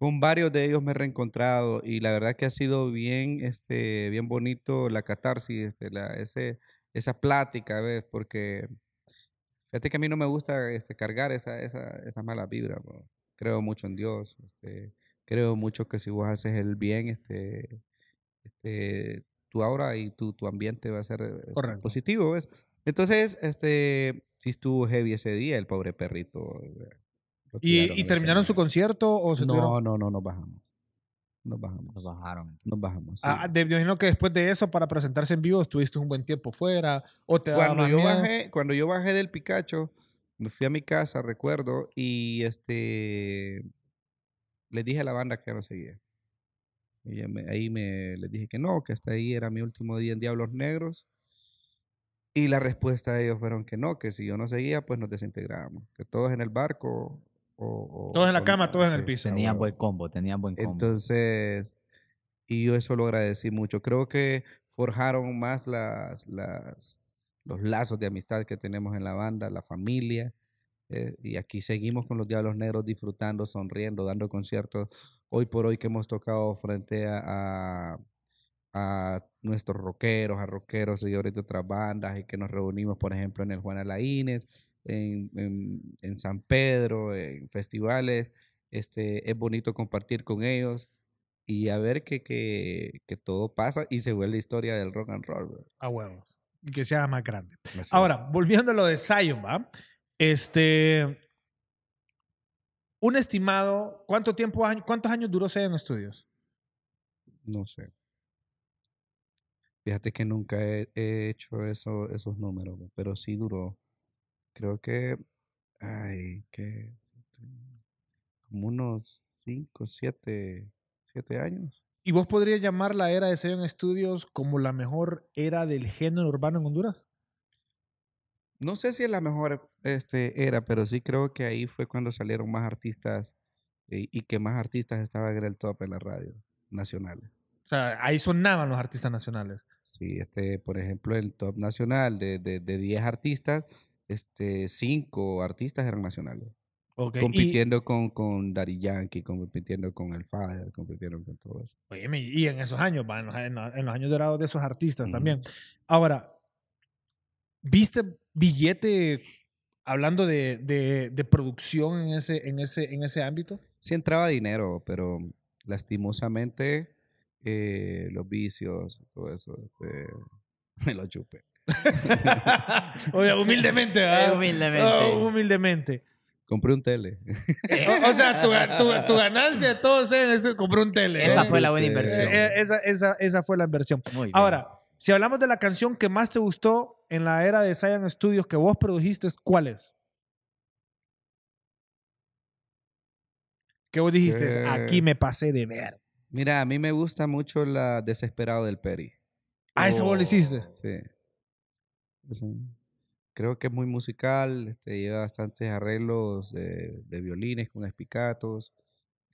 Con varios de ellos me he reencontrado y la verdad que ha sido bien, este, bien bonito la catarsis, este, la, ese, esa plática, ¿ves? Porque fíjate que a mí no me gusta este, cargar esa, esa, esa mala vibra. bro. Creo mucho en Dios. Este, creo mucho que si vos haces el bien, este, este, tu aura y tu, tu ambiente va a ser este, Correcto. positivo, ¿ves? Entonces, este, sí estuvo heavy ese día, el pobre perrito. eh, ¿Y, y terminaron su concierto o se No, tuvieron- no, no, nos bajamos. Nos bajamos. Los bajaron. Nos bajamos. sí. Ah, de- me imagino que después de eso, para presentarse en vivo, estuviste un buen tiempo fuera o te daba cuando, más yo miedo? bajé, cuando yo bajé del Picacho, me fui a mi casa, recuerdo, y este les dije a la banda que ya no seguía. Y ya me- ahí me les dije que no, que hasta ahí era mi último día en Diablos Negros. Y la respuesta de ellos fueron que no, que si yo no seguía, pues nos desintegrábamos. Que todos en el barco o... o- Todos en la o cama, todos en el piso. Tenían buen combo, tenían buen combo. Entonces, y yo eso lo agradecí mucho. Creo que forjaron más las, las, los lazos de amistad que tenemos en la banda, la familia. eh, y aquí seguimos con los Diablos Negros disfrutando, sonriendo, dando conciertos. Hoy por hoy que hemos tocado frente a, a, a nuestros rockeros, a rockeros seguidores de otras bandas y que nos reunimos, por ejemplo, en el Juan Alaínez, en, en, en San Pedro, en festivales. Este, es bonito compartir con ellos y a ver que, que, que todo pasa y se vuelve la historia del rock and roll. bro. A huevos. Y que sea más grande. Ahora, volviendo a lo de Zion, ¿va? Este. Un estimado, ¿cuánto tiempo, cuántos años duró Zion Studios? no sé. Fíjate que nunca he, he hecho eso, esos números, pero sí duró. Creo que, ay, que como unos 5, 7, 7 años. ¿Y vos podrías llamar la era de Zion Studios como la mejor era del género urbano en Honduras? No sé si es la mejor este, era, pero sí creo que ahí fue cuando salieron más artistas y, y que más artistas estaban en el top en la radio nacional. O sea, ahí sonaban los artistas nacionales. Sí, este, por ejemplo, el top nacional de, de, de 10 artistas, este, 5 artistas eran nacionales. Y, Compitiendo con, con Daddy Yankee, compitiendo con El Father, compitiendo con todo eso. óyeme, y en esos años, en los, en años dorados de esos artistas también. Ahora, ¿viste billete hablando de, de- de producción en ese, en, ese, en ese ámbito? Sí entraba dinero, pero lastimosamente eh, los vicios, todo eso, este, *laughs* me lo chupé. *laughs* Oye, humildemente, ¿verdad? Eh, humildemente. Oh, humildemente. Compré un tele. O, o sea, tu, ga- tu- tu ganancia de todo ese es comprar un tele. Esa ¿eh? fue la buena Eh, Eh, inversión. eh, esa, esa, esa fue la inversión. Muy bien. Ahora, si hablamos de la canción que más te gustó en la era de Zion Studios que vos produjiste, ¿cuál es? Que vos dijiste, aquí me pasé de ver. Mira, a mí me gusta mucho la Desesperado del Peri. Ah, esa vos lo hiciste. Sí. Es un- creo que es muy musical, este, lleva bastantes arreglos de, de violines con espicatos.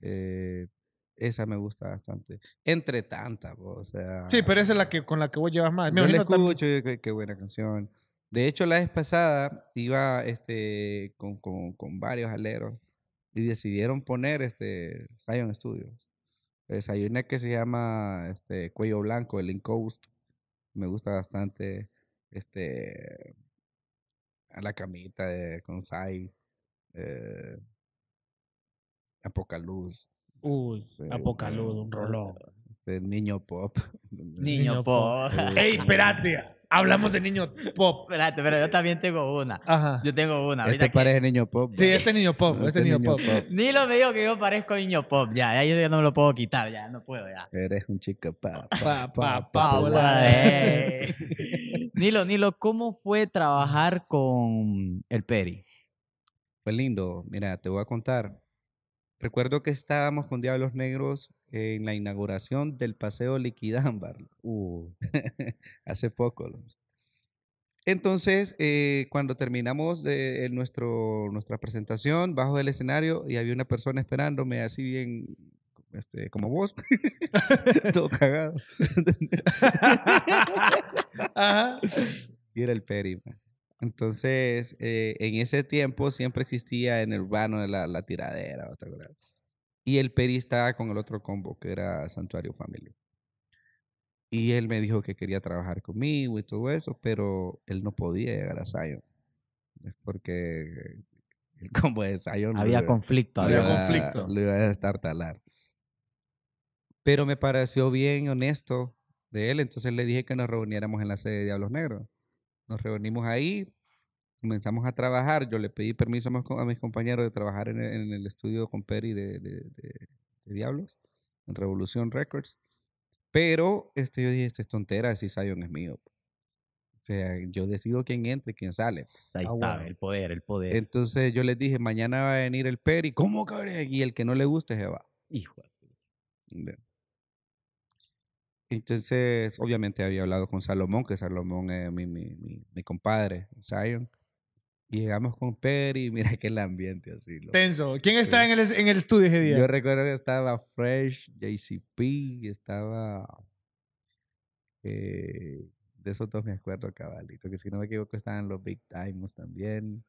eh, esa me gusta bastante. Entre tantas, o sea. Sí, pero esa es la que con la que vos llevas más. Me Yo la escucho y qué, qué buena canción. De hecho, la vez pasada iba este, con, con, con varios aleros y decidieron poner este, Zion Studios. Pues hay una que se llama este, Cuello Blanco, el Coast. Me gusta bastante. Este, a la camita de, con Sai. Eh, Apocaluz. Uy, Sí, Apocaluz, sí. un rolón. Este, Niño Pop. *laughs* Niño pop. Ey, espérate. Hablamos de niño pop. Espérate, pero yo también tengo una. Ajá. Yo tengo una. Ahorita Este parece Niño Pop. Sí, este niño pop, este, Este niño, niño pop. pop. Nilo me dijo que yo parezco niño pop. Ya, ya yo ya no me lo puedo quitar. Ya, no puedo ya. Eres un chico pa, Pa, pa, pa. *laughs* Nilo, Nilo, ¿cómo fue trabajar con el Peri? Fue lindo. Mira, te voy a contar. Recuerdo que estábamos con Diablos Negros en la inauguración del Paseo Liquidámbar. Uh, *laughs* hace poco. Entonces, eh, cuando terminamos de el- nuestro, nuestra presentación, bajo del escenario y había una persona esperándome así bien, este, como vos, *laughs* todo cagado. *laughs* Ajá. y era el Peri. man. Entonces, eh, en ese tiempo siempre existía en el urbano de la, la tiradera. Y el Peri estaba con el otro combo, que era Santuario Family. Y él me dijo que quería trabajar conmigo y todo eso, pero él no podía llegar a Zion. Porque el *laughs* combo de Zion había iba- conflicto, Había lo había iba- conflicto. Lo iba a estar talar. Pero me pareció bien honesto de él, entonces le dije que nos reuniéramos en la sede de Diablos Negros. Nos reunimos ahí, comenzamos a trabajar. Yo le pedí permiso a mis, compañeros de trabajar en el, en el estudio con Peri de, de- de- de Diablos, en Revolución Records. Pero este, yo dije, esta es tontera, si Zion es mío. O sea, yo decido quién entra y quién sale. Ahí Ah, está, bueno. el poder, el poder. Entonces yo les dije, mañana va a venir el Peri. ¿Cómo cabrón? Y el que no le guste se va. Hijo de. Ve. Entonces, obviamente había hablado con Salomón, que Salomón es mi, mi, mi, mi compadre, Zion. Y llegamos con Perry, y *laughs* mira que el ambiente así. loco. Tenso. ¿Quién está en el, es- en el estudio ese día? Yo recuerdo que estaba Fresh, JCP, estaba... eh, de esos dos me acuerdo cabalito, que si no me equivoco estaban los Big Times también.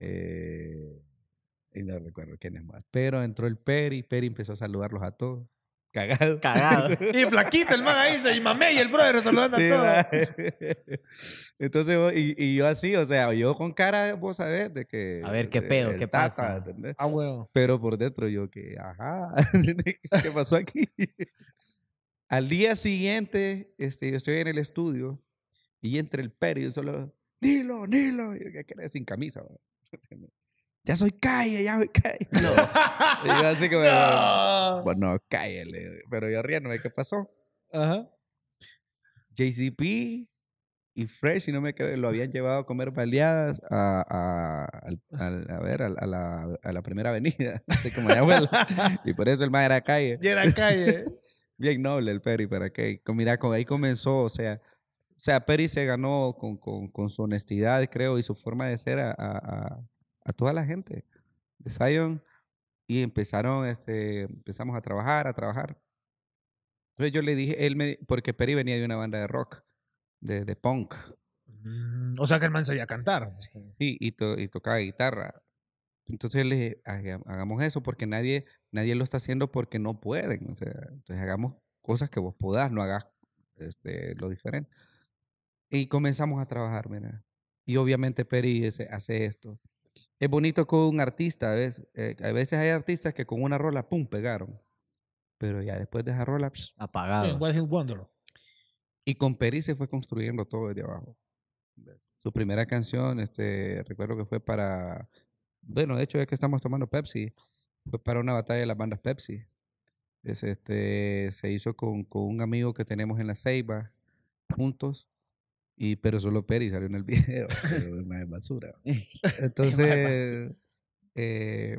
eh, y no recuerdo quiénes más. Pero entró el Perry, Perry empezó a saludarlos a todos. Cagado. Cagado. Y flaquito el man ahí, y mamé y el brother saludando Sí, a todos. Entonces, y, y yo así, o sea, yo con cara, vos sabés, de que... A ver, ¿qué pedo? ¿Qué tata, pasa? ¿entendés? Ah, huevo. Pero por dentro yo que, ajá, *laughs* ¿qué pasó aquí? Al día siguiente, este, yo estoy en el estudio y entre el peri, yo solo, Nilo, Nilo, y yo que quedé sin camisa. va. *laughs* Ya soy calle, ya soy calle. *laughs* No. Y yo así como, No. bueno, cállale. Pero yo riéndome, ¿qué pasó? Ajá. JCP y Fresh, si no me equivoco, lo habían llevado a comer baleadas a, a, al- a ver, a, a la, a la primera avenida, *laughs* así como mi abuela. y por eso el más era calle. Y era calle. *laughs* Bien noble el Peri, para que, mira, ahí comenzó, o sea, o sea, Peri se ganó con, con, con su honestidad, creo, y su forma de ser a, a, a- toda la gente de Zion. Y empezaron, este, empezamos a trabajar, a trabajar. Entonces yo le dije, él me, porque Peri venía de una banda de rock, de, de punk, Mm, O sea que el man sabía cantar. sí, y, to- y tocaba guitarra. Entonces le dije, "Haga- hagamos eso porque nadie, nadie lo está haciendo porque no pueden. O sea, entonces hagamos cosas que vos podás, no hagas este, lo diferente. Y comenzamos a trabajar, mira. Y obviamente Peri hace esto. Es bonito con un artista, ¿ves? Eh, a veces hay artistas que con una rola, ¡pum!, pegaron. Pero ya después de esa rola, pss, Apagado. What Wonder. y con Peri se fue construyendo todo desde abajo. Su primera canción, este, recuerdo que fue para, bueno, de hecho ya que estamos tomando Pepsi, fue para una batalla de las bandas Pepsi. Es, este, se hizo con, con un amigo que tenemos en la Ceiba, juntos, y, pero solo Peri salió en el *laughs* video, pero *laughs* es más basura. Entonces, eh,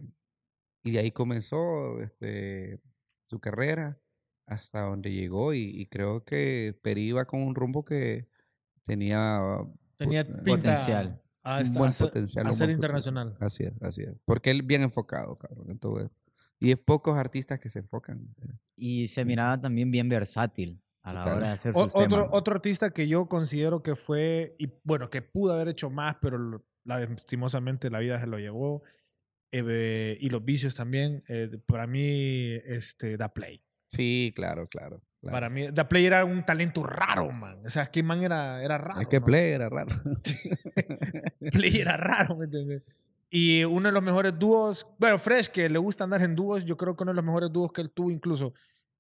y de ahí comenzó este, su carrera hasta donde llegó y, y creo que Peri iba con un rumbo que tenía Tenía pu- pinta Potencial. A, un esta- buen a ser, potencial. a un ser buen futuro. internacional. Así es, así es. Porque él bien enfocado, cabrón, en todo eso. Y es pocos artistas que se enfocan. Y se miraba también bien versátil a la hora de hacer O- sus otro, temas. otro artista que yo considero que fue, y bueno, que pudo haber hecho más, pero lastimosamente la vida se lo llevó, eh, y los vicios también, eh, para mí, este, Da Play. Sí, claro, claro. claro. Para mí, Da Play era un talento raro, man. O sea, que man era, era raro. es que ¿no? Play era raro. *laughs* *laughs* Play era raro, ¿me entiendes? Y uno de los mejores dúos, bueno, Fresh, que le gusta andar en dúos, yo creo que uno de los mejores dúos que él tuvo, incluso,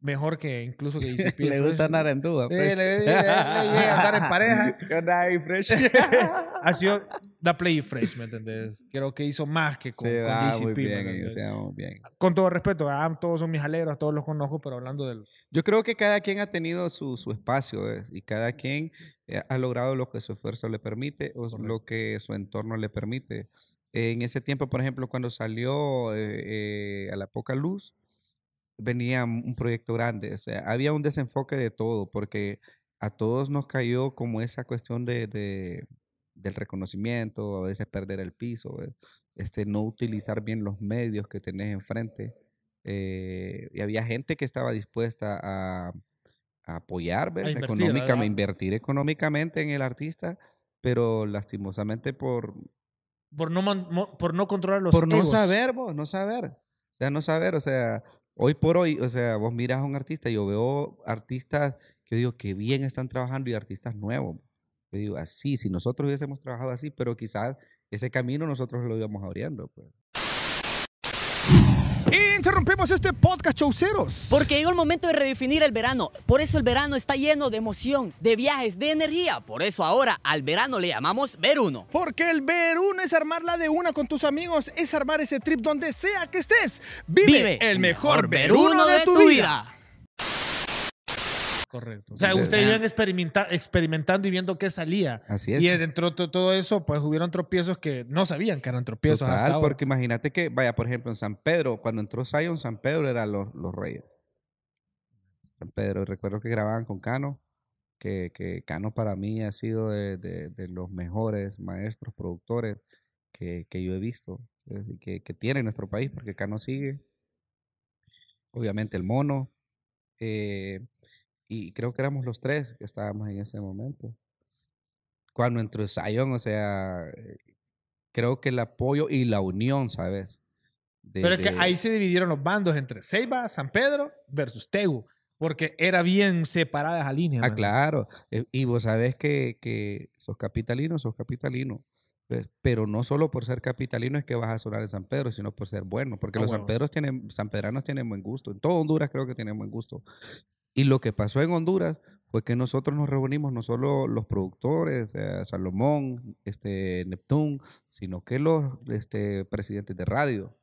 mejor que incluso que *laughs* DCP. Le gusta andar en duda. Sí, pues. le- llega andar en pareja. *laughs* ¿Qué onda ahí, Fresh? *laughs* ha sido Da Play y Fresh, ¿me entendés? Creo que hizo más que con, Se con va JCP, muy ¿me bien, ellos se muy bien. Con todo respeto, ah, todos son mis aleros, todos los conozco, pero hablando del... Yo creo que cada quien ha tenido su, su espacio ¿eh? y cada quien eh, ha logrado lo que su esfuerzo le permite o Correcto. lo que su entorno le permite. en ese tiempo, por ejemplo, cuando salió eh, eh, a la poca luz, venía un proyecto grande. O sea, había un desenfoque de todo, porque a todos nos cayó como esa cuestión de, de- del reconocimiento, a veces perder el piso, eh, este, no utilizar bien los medios que tenés enfrente. eh, y había gente que estaba dispuesta a, a apoyar, ¿ves? invertir, Económicamente, invertir económicamente en el artista, pero lastimosamente por, Por no, man- por no controlar los por no egos. saber, vos, no saber. O sea, no saber, o sea, hoy por hoy, o sea, vos miras a un artista, yo veo artistas que digo que bien están trabajando y artistas nuevos. Yo digo, así, si nosotros hubiésemos trabajado así, pero quizás ese camino nosotros lo íbamos abriendo. Pues. Interrumpimos este podcast, showceros. Porque llegó el momento de redefinir el verano. Por eso el verano está lleno de emoción, de viajes, de energía. Por eso ahora al verano le llamamos Veruno. Porque el ver uno es armarla de una con tus amigos, es armar ese trip donde sea que estés. Vive, el mejor veruno de tu vida. Correcto. O sea, ustedes sí. iban experimenta- experimentando y viendo qué salía. Así es. Y dentro de todo eso, pues hubieron tropiezos que no sabían que eran tropiezos Total, hasta ahora. porque imagínate que, vaya, por ejemplo, en San Pedro, cuando entró Zion, San Pedro eran los, los reyes. San Pedro, recuerdo que grababan con Cano, que, que Cano para mí ha sido de, de- de los mejores maestros, productores que, que yo he visto, que, que tiene nuestro país, porque Cano sigue. Obviamente el mono. eh, y creo que éramos los tres que estábamos en ese momento. Cuando entró Zion, o sea, eh, creo que el apoyo y la unión, ¿sabes? De- Pero es que de- ahí se dividieron los bandos entre Ceiba, San Pedro versus Tegu. Porque era bien separada esa línea. Ah, man. claro. eh, Y vos sabés que, que sos capitalino, sos capitalino. Pero no solo por ser capitalino es que vas a sonar en San Pedro, sino por ser bueno. Porque Ah, los huevo. sanpedros tienen, sanpedranos tienen buen gusto. En todo Honduras creo que tienen buen gusto. Y lo que pasó en Honduras fue que nosotros nos reunimos, no solo los productores, eh, Salomón, este, Neptune, sino que los este, presidentes de radio.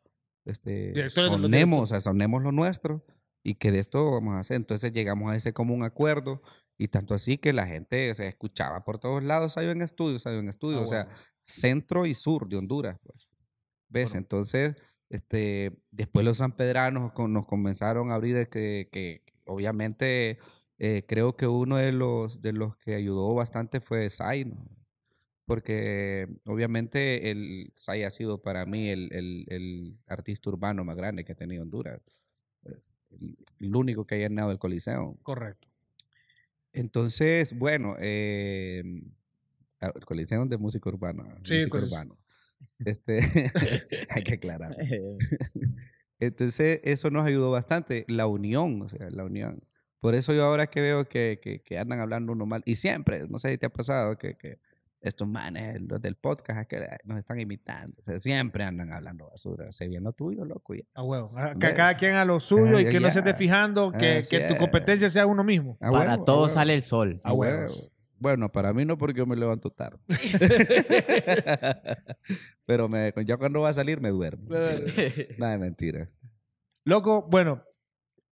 Este, sonemos, o directos. sea, sonemos lo nuestro y que de esto vamos a hacer. Entonces llegamos a ese común acuerdo y tanto así que la gente se escuchaba por todos lados, hay en estudios, hay en estudios, Ah, o sea, centro y sur de Honduras. Pues. ¿Ves? Entonces, este, después los sanpedranos con- nos comenzaron a abrir que obviamente eh, creo que uno de los, de los que ayudó bastante fue Sai, ¿no? Porque obviamente el Sai ha sido para mí el, el- el artista urbano más grande que ha tenido Honduras. eh, El, el único que ha llenado el Coliseo. Correcto. Entonces, bueno, eh, ah, el Coliseo de música urbana. Sí, música urbano. Este, *laughs* hay que aclarar. *laughs* Entonces, eso nos ayudó bastante, la unión, o sea, la unión. Por eso yo ahora que veo que, que, que andan hablando uno mal, y siempre, no sé si te ha pasado, que, que estos manes, los del podcast, es que nos están imitando, o sea, siempre andan hablando basura, sé bien lo tuyo, loco, ya. A huevo. A-. Que cada quien a lo suyo y ya, que no se esté fijando que, Así que tu competencia sea uno mismo. A Para huevo, todos sale el sol. A huevo. Bueno, para mí no porque yo me levanto tarde. *laughs* Pero me, ya cuando va a salir me duermo. Nada de mentira. Loco, bueno,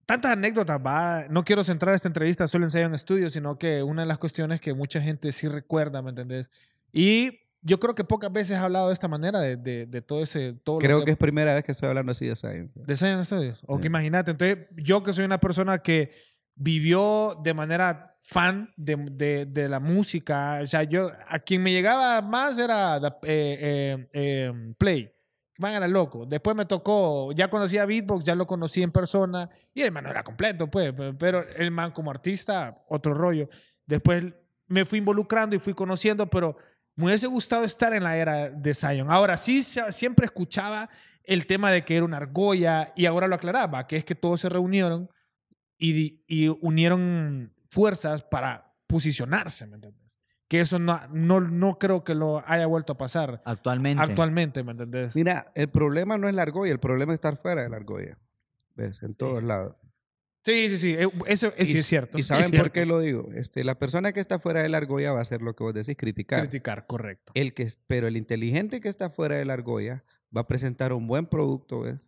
tantas anécdotas, va. No quiero centrar esta entrevista solo en Zion Studio, sino que una de las cuestiones que mucha gente sí recuerda, ¿me entendés? Y yo creo que pocas veces he hablado de esta manera de, de, de todo ese. Todo Creo que es primera vez que estoy hablando así de Zion. De Zion Studios. O que Sí. imagínate. Entonces, yo que soy una persona que vivió de manera fan de, de- la música, o sea, yo, a quien me llegaba más era eh, eh, eh, Play. Man era loco. Después me tocó, ya conocía Beatbox, ya lo conocí en persona y el man no era completo, pues, pe- pero el man como artista, otro rollo. Después me fui involucrando y fui conociendo, pero me hubiese gustado estar en la era de Zion. Ahora sí, siempre escuchaba el tema de que era una argolla y ahora lo aclaraba, que es que todos se reunieron y, y unieron fuerzas para posicionarse, ¿me entiendes? Que eso no, no, no creo que lo haya vuelto a pasar Actualmente. actualmente, ¿me entendés? Mira, el problema no es la argolla, el problema es estar fuera de la argolla. ¿Ves? En todos lados. Sí, sí, sí, eh, eso, eso sí Y- es cierto. ¿Y es saben por cierto. qué lo digo? Este, la persona que está fuera de la argolla va a hacer lo que vos decís, criticar. Criticar, correcto. El que, es- pero el inteligente que está fuera de la argolla va a presentar un buen producto ¿ves?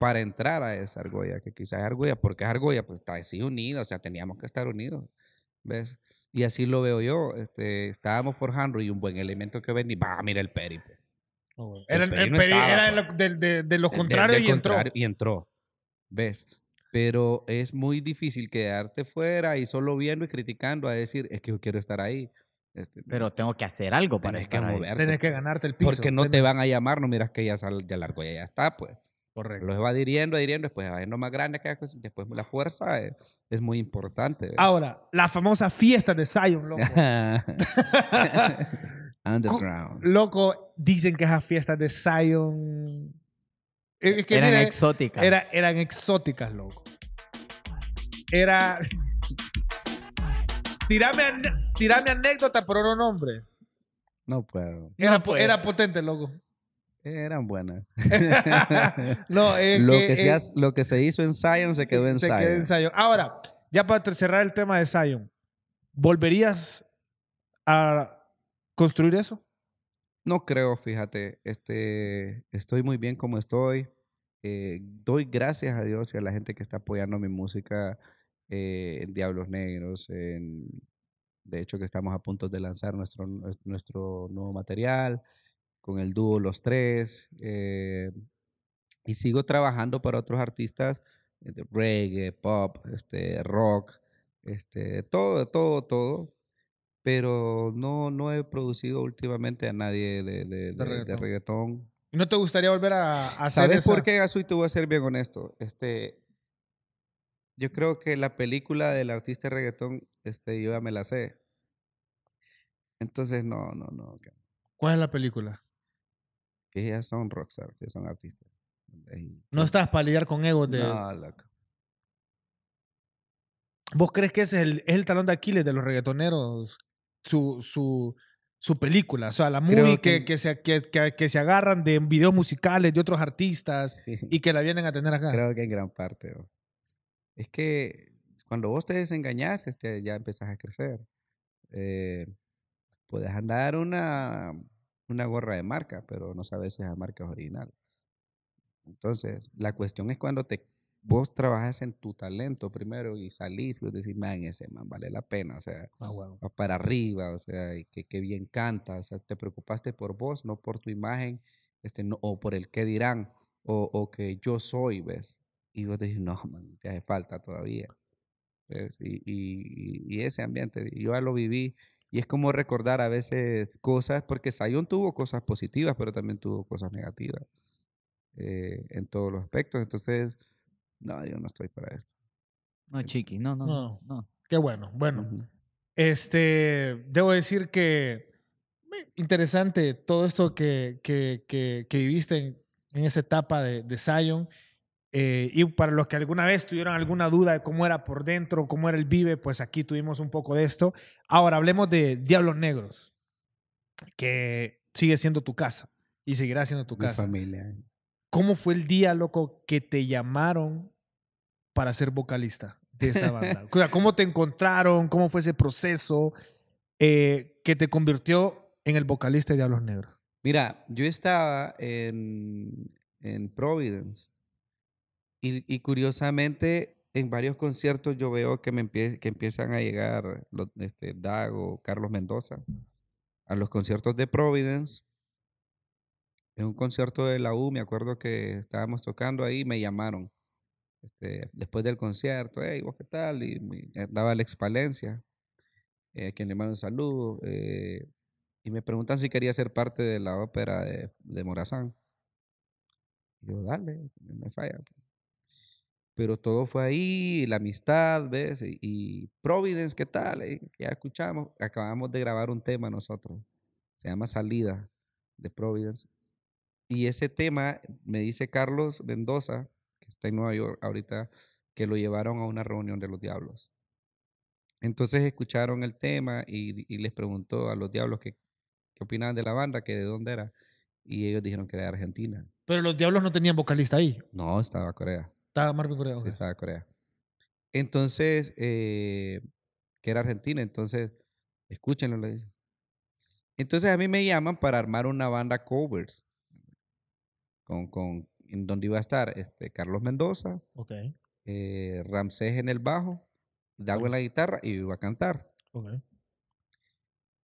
Para entrar a esa argolla, que quizás es argolla, porque es argolla, pues está así unida, o sea, teníamos que estar unidos, ¿ves? Y así lo veo yo, este, estábamos forjando y un buen elemento que venía, va, mira el Peri, pues. Era, el, Peri el no Peri estaba, era pues. de, de- de los De- contrarios y entró. contrario, Y entró. ¿Ves? Pero es muy difícil quedarte fuera y solo viendo y criticando a decir, es que yo quiero estar ahí. Este, Pero tengo que hacer algo para que estar ahí. Tenés que ganarte el piso. Porque no te van a llamar, no miras que ya, sal, ya largo, ya, ya está, pues. Correcto. Los va adhiriendo, adhiriendo, después va yendo más grande, cada cosa, después la fuerza es, es muy importante. ¿ves? Ahora, la famosa fiesta de Zion, loco. *laughs* *laughs* Underground. loco, dicen que esas fiestas de Zion... Es que Eran mira, exóticas. era- eran exóticas, loco. Era... Tirame, ane- tirame anécdota, pero no nombre. No puedo. Era, po- era potente, loco. Eran buenas. *laughs* No, es lo, que, que se, eh, hace- lo que se hizo en Zion se quedó en se Zion. quedó en Zion. Ahora, ya para cerrar el tema de Zion, ¿volverías a construir eso? No creo, fíjate. Este, estoy muy bien como estoy. Eh, doy gracias a Dios y a la gente que está apoyando mi música eh, en Diablos Negros. en- de hecho, que estamos a punto de lanzar nuestro, nues- nuestro nuevo material con el dúo Los Tres. eh, y sigo trabajando para otros artistas de reggae, pop, este, rock, este, todo, todo, todo. Pero no, no he producido últimamente a nadie de, de, de- de reggaetón. reggaetón. ¿No te gustaría volver a, a hacer ¿Sabes esa- por qué? Y te voy a ser bien honesto. Este, yo creo que la película del artista de reggaetón, este, yo ya me la sé. Entonces, no, no, no. ¿Cuál es la película? Que ellas son rockstars, que son artistas. Y- No estás para lidiar con egos de... No, loco. ¿Vos crees que ese es el, es el talón de Aquiles de los reggaetoneros? Su, su, su película, o sea, la movie que, que- que, se, que, que- que se agarran de videos musicales de otros artistas *laughs* Sí. y que la vienen a tener acá. Creo que en gran parte. bro. Es que cuando vos te desengañas, este, ya empezás a crecer. Eh, puedes andar una, una gorra de marca, pero no sabes si esa marca es original. Entonces, la cuestión es cuando te, vos trabajas en tu talento primero y salís y vos decís, man, ese man vale la pena, o sea, Ah, huevo. va para arriba, o sea, y que, que bien canta, o sea, te preocupaste por vos, no por tu imagen, este, no, o por el qué dirán, o, o que yo soy, ¿ves? Y vos decís, no, man, te hace falta todavía. Y, y- y ese ambiente, yo ya lo viví, y es como recordar a veces cosas, porque Zion tuvo cosas positivas, pero también tuvo cosas negativas eh, en todos los aspectos, entonces, no, yo no estoy para esto. No, chiqui, no, no, No. no. no. Qué bueno. Bueno, Ujú. este, debo decir que eh, interesante todo esto que, que, que, que viviste en, en esa etapa de, de Zion. Eh, y para los que alguna vez tuvieron alguna duda de cómo era por dentro, cómo era el Vive, pues aquí tuvimos un poco de esto. Ahora hablemos de Diablos Negros, que sigue siendo tu casa y seguirá siendo tu Mi casa. familia. ¿Cómo fue el día, loco, que te llamaron para ser vocalista de esa *laughs* banda? O sea, ¿Cómo te encontraron? ¿Cómo fue ese proceso eh, que te convirtió en el vocalista de Diablos Negros? Mira, yo estaba en, en Providence y, y curiosamente en varios conciertos yo veo que, me empie- que empiezan a llegar los, este, Dago, Carlos Mendoza a los conciertos de Providence. En un concierto de la U, me acuerdo que estábamos tocando ahí, me llamaron este, después del concierto, hey, ¿vos qué tal? Y me daba Alex Palencia, eh, quien le mando un saludo. eh, y me preguntan si quería ser parte de la ópera de, de Morazán. Y yo, dale, me falla. Pero todo fue ahí, la amistad, ¿ves? Y, y Providence, ¿qué tal? Eh, Ya escuchamos, acabamos de grabar un tema nosotros. Se llama Salida de Providence. Y ese tema, me dice Carlos Mendoza, que está en Nueva York ahorita, que lo llevaron a una reunión de los diablos. Entonces escucharon el tema y, y les preguntó a los diablos qué, qué opinaban de la banda, que de dónde era. Y ellos dijeron que era de Argentina. Pero los Diablos no tenían vocalista ahí. No, estaba Corea. Estaba Marvin Correa. Sí, ok. estaba Corea. Entonces, eh, que era Argentina, entonces, escúchenlo, le dice. Entonces a mí me llaman para armar una banda covers, con, con, en donde iba a estar este, Carlos Mendoza, eh, Ramsés en el bajo, Dago en la guitarra y yo iba a cantar.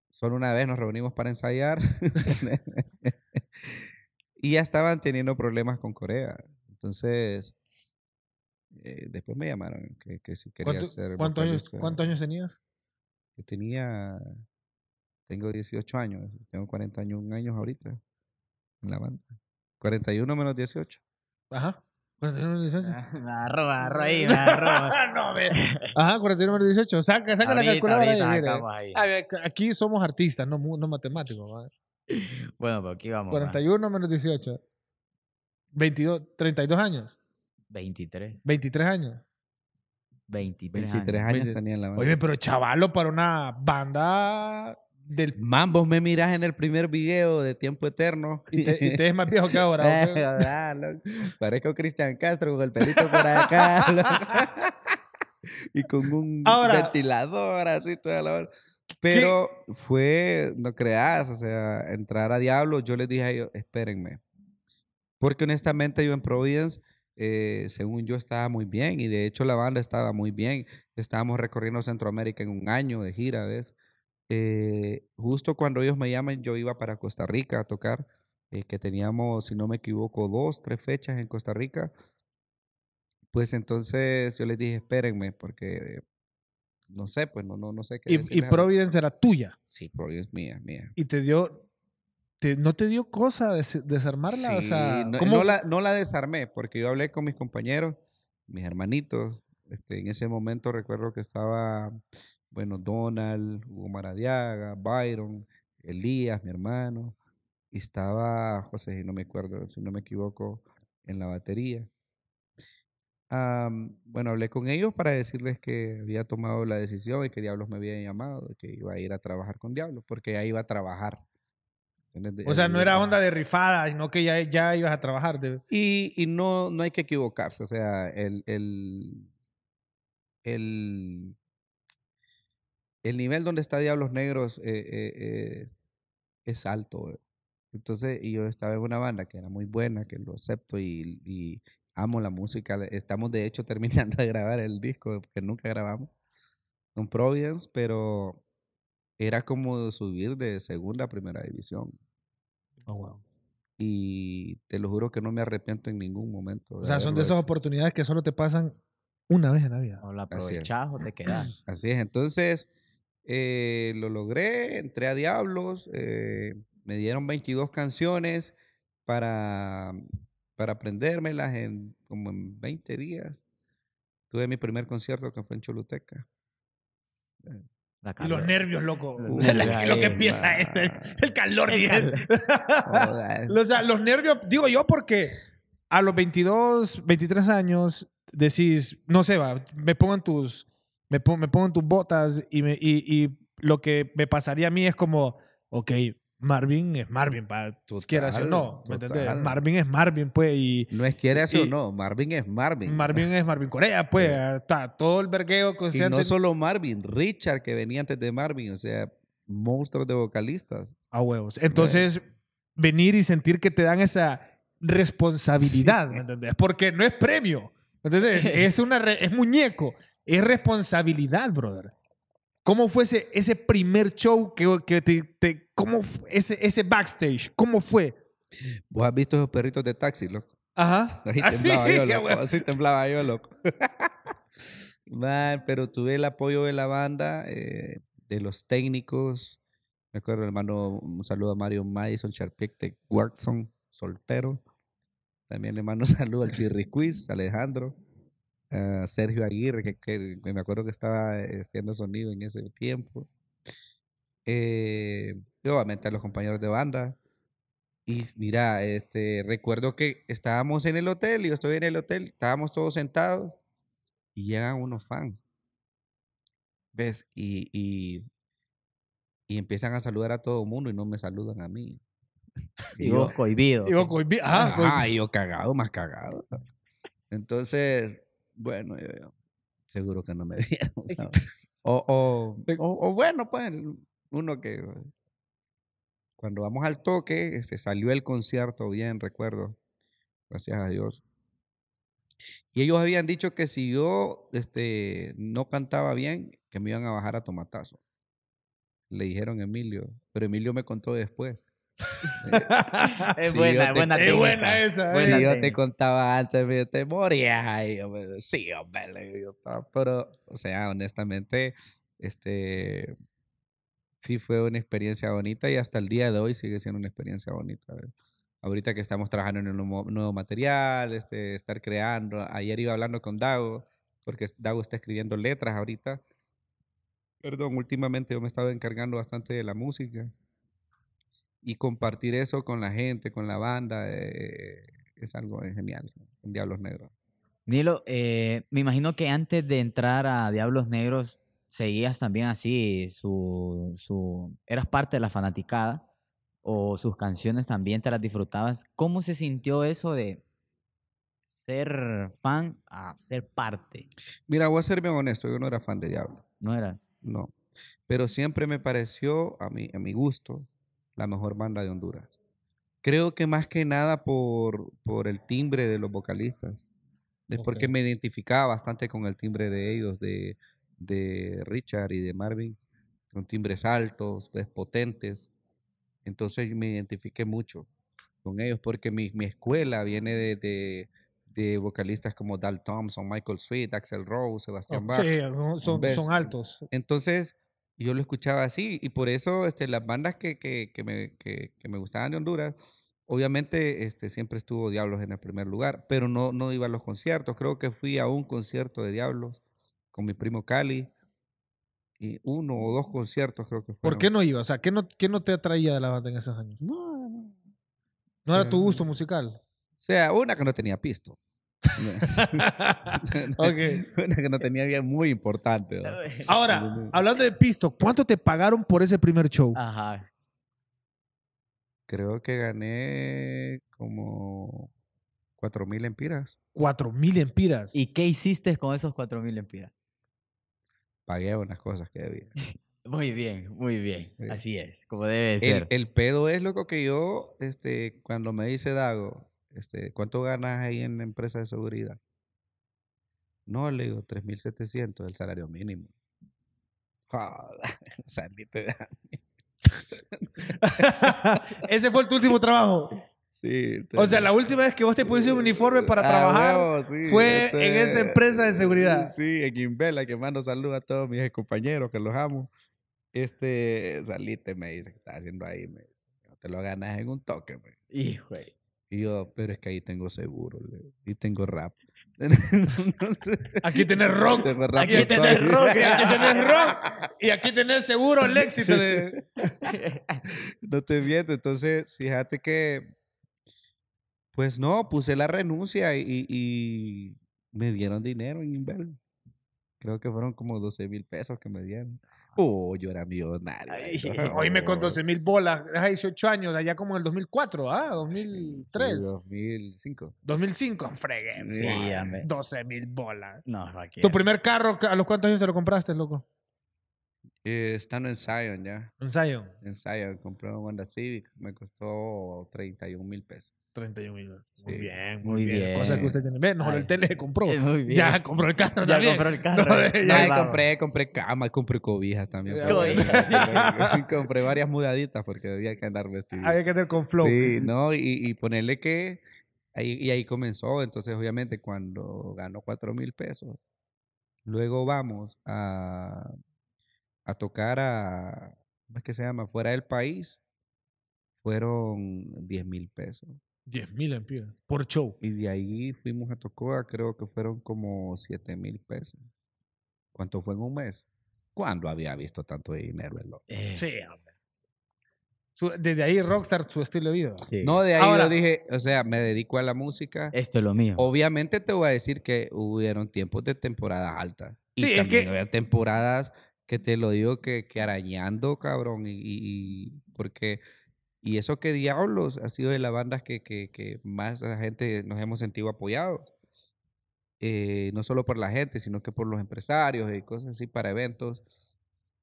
Solo una vez nos reunimos para ensayar. *laughs* *laughs* y ya estaban teniendo problemas con Corea. Entonces, eh, después me llamaron que, que si quería ¿Cuánto- ser ¿Cuántos años. ¿Cuántos años tenías? Yo tenía, tengo 18 años, tengo 41 años ahorita en la banda. 41 menos 18. Ajá. 41 menos 18. Ah, Me *laughs* agarró, me agarró ahí, me agarró. *laughs* no, ve. Ajá, 41 menos 18. Saca, saca la Ahorita, calculadora ahí, ahorita ahí. A ver, aquí somos artistas, no, no matemáticos. *laughs* Bueno, pues aquí vamos. va. 41 menos 18. 22, 32 años. 23. 23 años. 23, 23 años. años tenía en la banda. Oye, pero chavalo para una banda del... Man, vos me mirás en el primer video de Tiempo Eterno. Y te, y te es más viejo que *laughs* ahora. Eh, ¿ok? ¿verdad, loco? Parezco Cristian Castro con el pelito por acá. *laughs* y con un Ahora- ventilador así toda la hora. Pero fue, no creas, o sea, entrar a Diablo, yo les dije a ellos, espérenme. Porque honestamente yo en Providence, eh, según yo, estaba muy bien. Y de hecho la banda estaba muy bien. Estábamos recorriendo Centroamérica en un año de gira, ¿ves? Eh, justo cuando ellos me llaman, yo iba para Costa Rica a tocar, eh, que teníamos, si no me equivoco, dos, tres fechas en Costa Rica. Pues entonces yo les dije, espérenme, porque no sé, pues no, no, no sé qué Y, y Providence era tuya. Sí, Providence mía, mía. Y te dio... te- ¿No te dio cosa des- desarmarla? o sea, no, ¿cómo- no la, no la desarmé, porque yo hablé con mis compañeros, mis hermanitos. Este, en ese momento recuerdo que estaba, bueno, Donald, Hugo Maradiaga, Byron, Elías, mi hermano, y estaba José, si no me acuerdo, si no me equivoco, en la batería. Am, bueno, hablé con ellos para decirles que había tomado la decisión y que Diablos me había llamado, que iba a ir a trabajar con Diablos, porque ya iba a trabajar. O sea, no era onda de rifada, sino que ya, ya ibas a trabajar. de- y, y no, no hay que equivocarse, o sea, el, el, el, el nivel donde está Diablos Negros eh, eh, es, es alto. eh. Entonces, y yo estaba en una banda que era muy buena, que lo acepto y, y amo la música. Estamos de hecho *laughs* terminando de grabar el disco que nunca grabamos con Providence, pero era como subir de segunda a primera división. Y te lo juro que no me arrepiento en ningún momento. O sea, son de esas hecho. oportunidades que solo te pasan una vez en la vida. O la aprovechás o te quedas. *clears throat* Así es, entonces eh, lo logré, entré a Diablos, eh, me dieron 22 canciones para, para aprendérmelas en como en 20 días. Tuve mi primer concierto que fue en Choluteca. Y los nervios, loco. Lo que- empieza este, el calor. El *laughs* o sea, los nervios, digo yo, porque a los 22, 23 años decís, no sé, va, me pongo en tus, me pongo, me pongo en tus botas y, me, y, y lo que me pasaría a mí es como, ok, Marvin es Marvin, para quieras o Total, no, ¿me total. Marvin es Marvin, pues, y No es quiere o no, Marvin es Marvin. Marvin es Marvin Corea, *laughs* pues, Sí. está todo el vergueo que y no solo Marvin, Richard que venía antes de Marvin, o sea, monstruos de vocalistas. A huevos. Entonces, venir y sentir que te dan esa responsabilidad, ¿me entendés? Porque no es premio, ¿me entendés? *laughs* Es, una re- es muñeco, es responsabilidad, brother. ¿Cómo fue ese, ese primer show que, que te, te- cómo ese, ese backstage? ¿Cómo fue? ¿Vos has visto esos perritos de taxi, loco? Ajá. *laughs* Así temblaba yo, loco. Así temblaba yo, loco. Man, pero tuve el apoyo de la banda, eh, de los técnicos. Me acuerdo, hermano, un saludo a Mario Madison, Charpiec de Watson, soltero. También le mando un *laughs* saludo al Chirriquiz, Alejandro. a Sergio Aguirre, que, que- que me acuerdo que estaba eh, haciendo sonido en ese tiempo. Eh, y obviamente a los compañeros de banda. Y mira, este, recuerdo que estábamos en el hotel, y yo estoy en el hotel, estábamos todos sentados y llegan unos fans. ¿Ves? Y, y, y empiezan a saludar a todo el mundo y no me saludan a mí. *laughs* Y vos cohibido. Y vos cohibi- ajá, Ajá, cohibi- y yo cagado, más cagado. Entonces, bueno, yo- yo, seguro que no me *laughs* dieron. *laughs* ¿no? O, o, o- o bueno, pues, uno que cuando vamos al toque, se salió el concierto bien, recuerdo. Gracias a Dios. Y ellos habían dicho que si yo este, no cantaba bien, que me iban a bajar a tomatazo. Le dijeron a Emilio, pero Emilio me contó después. *laughs* Es Sí, buena, yo es te- buena Es buena esa. Buena eh. Si yo te contaba antes, me te morías ahí. hombre. Sí, hombre. yo estaba- Pero, o sea, honestamente, este, sí fue una experiencia bonita y hasta el día de hoy sigue siendo una experiencia bonita. Ahorita que estamos trabajando en un nuevo, material, este, estar creando. Ayer iba hablando con Dago, porque Dago está escribiendo letras ahorita. Perdón, últimamente yo me estaba encargando bastante de la música y compartir eso con la gente, con la banda, eh, es algo genial. Diablos Negros. Nilo, eh, me imagino que antes de entrar a Diablos Negros seguías también así su, su eras parte de la fanaticada o sus canciones también te las disfrutabas. ¿Cómo se sintió eso de ser fan a ser parte? Mira, voy a ser bien honesto, yo no era fan de Diablo, No era. no. Pero siempre me pareció, a mi, a mi gusto, la mejor banda de Honduras. Creo que más que nada por, por el timbre de los vocalistas. Es porque me identificaba bastante con el timbre de ellos, de, de Richard y de Marvin. Con timbres altos, pues, potentes. Entonces me identifiqué mucho con ellos porque mi, mi escuela viene de, de, de vocalistas como Dal Thompson, Michael Sweet, Axel Rose, Sebastián Bach. Sí, son- son, altos. Entonces, yo lo escuchaba así y por eso este, las bandas que, que, que me, que, que me gustaban de Honduras, obviamente este, siempre estuvo Diablos en el primer lugar, pero no, no iba a los conciertos. Creo que fui a un concierto de Diablos con mi primo Cali y uno o dos conciertos creo que ¿Por fueron. qué no iba? O sea, ¿qué no, qué no te atraía de la banda en esos años? No, no. ¿No era tu Eh, gusto musical? O sea, una que no tenía pisto. *laughs* *laughs* Una que no tenía bien muy importante. ¿no? *laughs* Ahora, hablando de pisto, ¿cuánto te pagaron por ese primer show? Ajá. Creo que gané como cuatro mil empiras. Cuatro mil empiras. ¿Y qué hiciste con esos 4000 empiras? Pagué unas cosas que debía. *laughs* Muy bien, muy bien. Sí. Así es, como debe ser. el pedo es loco que yo, este, cuando me dice Dago, este, ¿cuánto ganas ahí en la empresa de seguridad? No, le digo, 3.700, el salario mínimo. Joder, salite de ese fue tu último trabajo. Sí. O sea, la última vez que vos te pusiste un uniforme para Ah, trabajar huevo, sí, fue este, en esa empresa de seguridad. Sí, en Inbela, que mando saludos a todos mis compañeros que los amo. Este, salite, me dice, ¿qué estás haciendo ahí? Me dice, no te lo ganas en un toque, me. Hijo Y yo, pero es que ahí tengo seguro, y *laughs* tengo rap. Aquí tenés rock. Aquí tenés rock. y Aquí tenés rock. *laughs* Y aquí tenés seguro el éxito. de- *laughs* no te miento. Entonces, fíjate que, pues no, puse la renuncia y, y- me dieron dinero en Inbel. Creo que fueron como 12 mil pesos que me dieron. Oh, yo era millonario. Ay, Hoy *laughs* me con Oh. 12 mil bolas. Hace 18 años, allá como en el 2004, ¿ah? 2003. Sí, 2005. 2005. Fregué. Sí, suave. hombre. 12 mil bolas. No, cualquiera. ¿Tu primer carro, a los cuántos años se lo compraste, loco? Eh, estando en Zion ya. En Zion. En Zion compré una Honda Civic. Me costó 31 mil pesos. 31 mil. Muy Sí. bien, Muy muy bien. bien. Cosa que usted tiene. Ve, no, el tele se compró. Muy bien. Ya compró el carro *laughs* Ya también. compró el *laughs* carro. No, ya- No, compré, compré cama, compré cobijas también. *laughs* Compré varias mudaditas porque había que andar vestido. Había que tener con flow. Sí, no, y, y ponerle que ahí, y ahí comenzó. Entonces, obviamente, cuando ganó cuatro mil pesos, luego vamos a, a tocar a, ¿cómo es que se llama? Fuera del país, fueron 10 mil pesos. 10 mil empiras. Por show. Y de ahí fuimos a Tocoa, creo que fueron como 7 mil pesos. ¿Cuánto fue en un mes? ¿Cuándo había visto tanto dinero el loco? Eh, Sí, hombre. Su- desde ahí Rockstar, su estilo de vida. sí. No, de ahí Ahora- yo dije, o sea, me dedico a la música. Esto es lo mío. Obviamente te voy a decir que hubieron tiempos de temporada alta. Y Sí, es también que- había temporadas que te lo digo que, que arañando, cabrón. Y, y- y- porque, y eso que diablos ha sido de las bandas que, que, que más la gente nos hemos sentido apoyados. Eh, no solo por la gente, sino que por los empresarios y cosas así para eventos.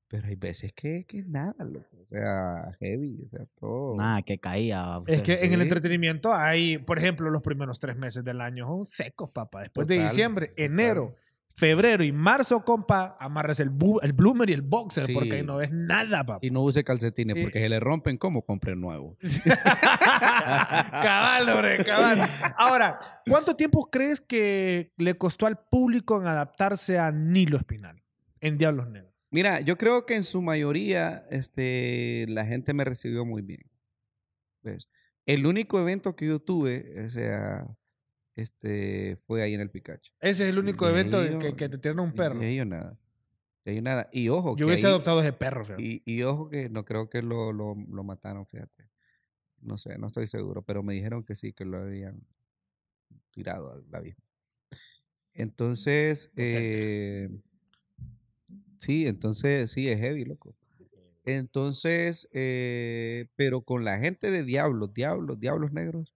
Pero hay veces que, que nada, loco. O sea, heavy, o sea, todo. Nada, que caía. Es que en el entretenimiento hay, por ejemplo, los primeros tres meses del año son secos, papá. Después de Total, diciembre, total. Febrero y marzo, compa, amarres el, el bloomer y el boxer Sí. porque ahí no ves nada, papá. Y no use calcetines porque se le rompen como compre nuevo. *laughs* cabal, hombre, cabal. Ahora, ¿cuánto tiempo crees que le costó al público en adaptarse a Nilo Espinal en Diablos Negros? Mira, yo creo que en su mayoría este, la gente me recibió muy bien. ¿Ves? El único evento que yo tuve, o sea, este, fue ahí en el Pikachu. Ese es el único Y evento que, te tiran un perro. Y, yo nada. Y nada. Y ojo, Yo que hubiese ahí- adoptado ese perro, fíjate. y, y ojo que no creo que lo, lo, lo mataron, fíjate. No sé, no estoy seguro, pero me dijeron que sí, que lo habían tirado al abismo. Entonces, eh, sí, entonces sí, es heavy, loco. Entonces, eh, pero con la gente de Diablos, Diablos, Diablos Negros,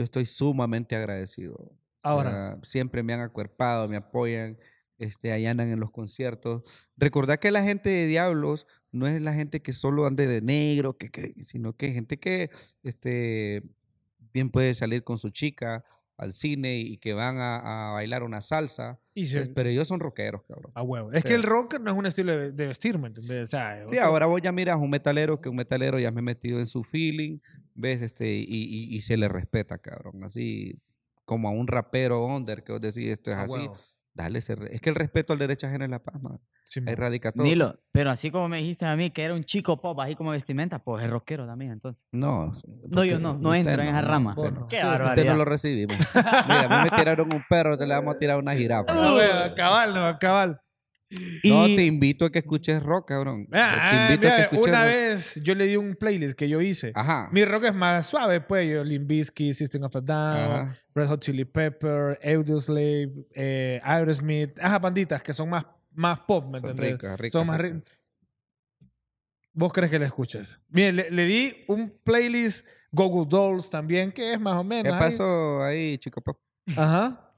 yo estoy sumamente agradecido. Ahora, siempre me han acuerpado, me apoyan, este, ahí andan en los conciertos. Recordad que la gente de Diablos no es la gente que solo ande de negro, que, que- sino que gente que este, bien puede salir con su chica al cine y que van a, a bailar una salsa. y pues, pero ellos son rockeros, cabrón. a huevo. Es sí. que el rock no es un estilo de, de vestir, ¿me entiendes? O sea, Sí, otro- ahora vos ya miras a un metalero que un metalero ya me he metido en su feeling, ves, este, y, y- y se le respeta, cabrón. Así como a un rapero under que vos decís esto es a así. huevo. Dale, ese re- es que el respeto al derecho ajeno es la paz, man. Sí, Ahí man. radica todo. Nilo, pero así como me dijiste a mí que era un chico pop, así como vestimenta, pues es rockero también, entonces. No. No, yo no, no usted entro en esa rama. usted Porno. Qué Sí, usted barbaridad. no lo recibimos. Mira, a mí me tiraron un perro, te le vamos a tirar una jirafa. A huevo, cabal, no, cabal. No, Y- te invito a que escuches rock, cabrón. Ah, te ah, invito a que escuches una rock. vez yo le di un playlist que yo hice. Ajá. Mi rock es más suave, pues. Yo, Limp Bizkit, System of a Down, Ajá. Red Hot Chili Pepper, Audioslave, eh, Aerosmith. Ajá, banditas que son más, más pop, ¿me Son entendés? ricas, ricas, son más ricas. ri- ¿Vos crees que la escuches? Bien, le, le di un playlist Google Dolls también, que es más o ¿Qué menos. ahí. pasó ahí, chico pop? Ajá.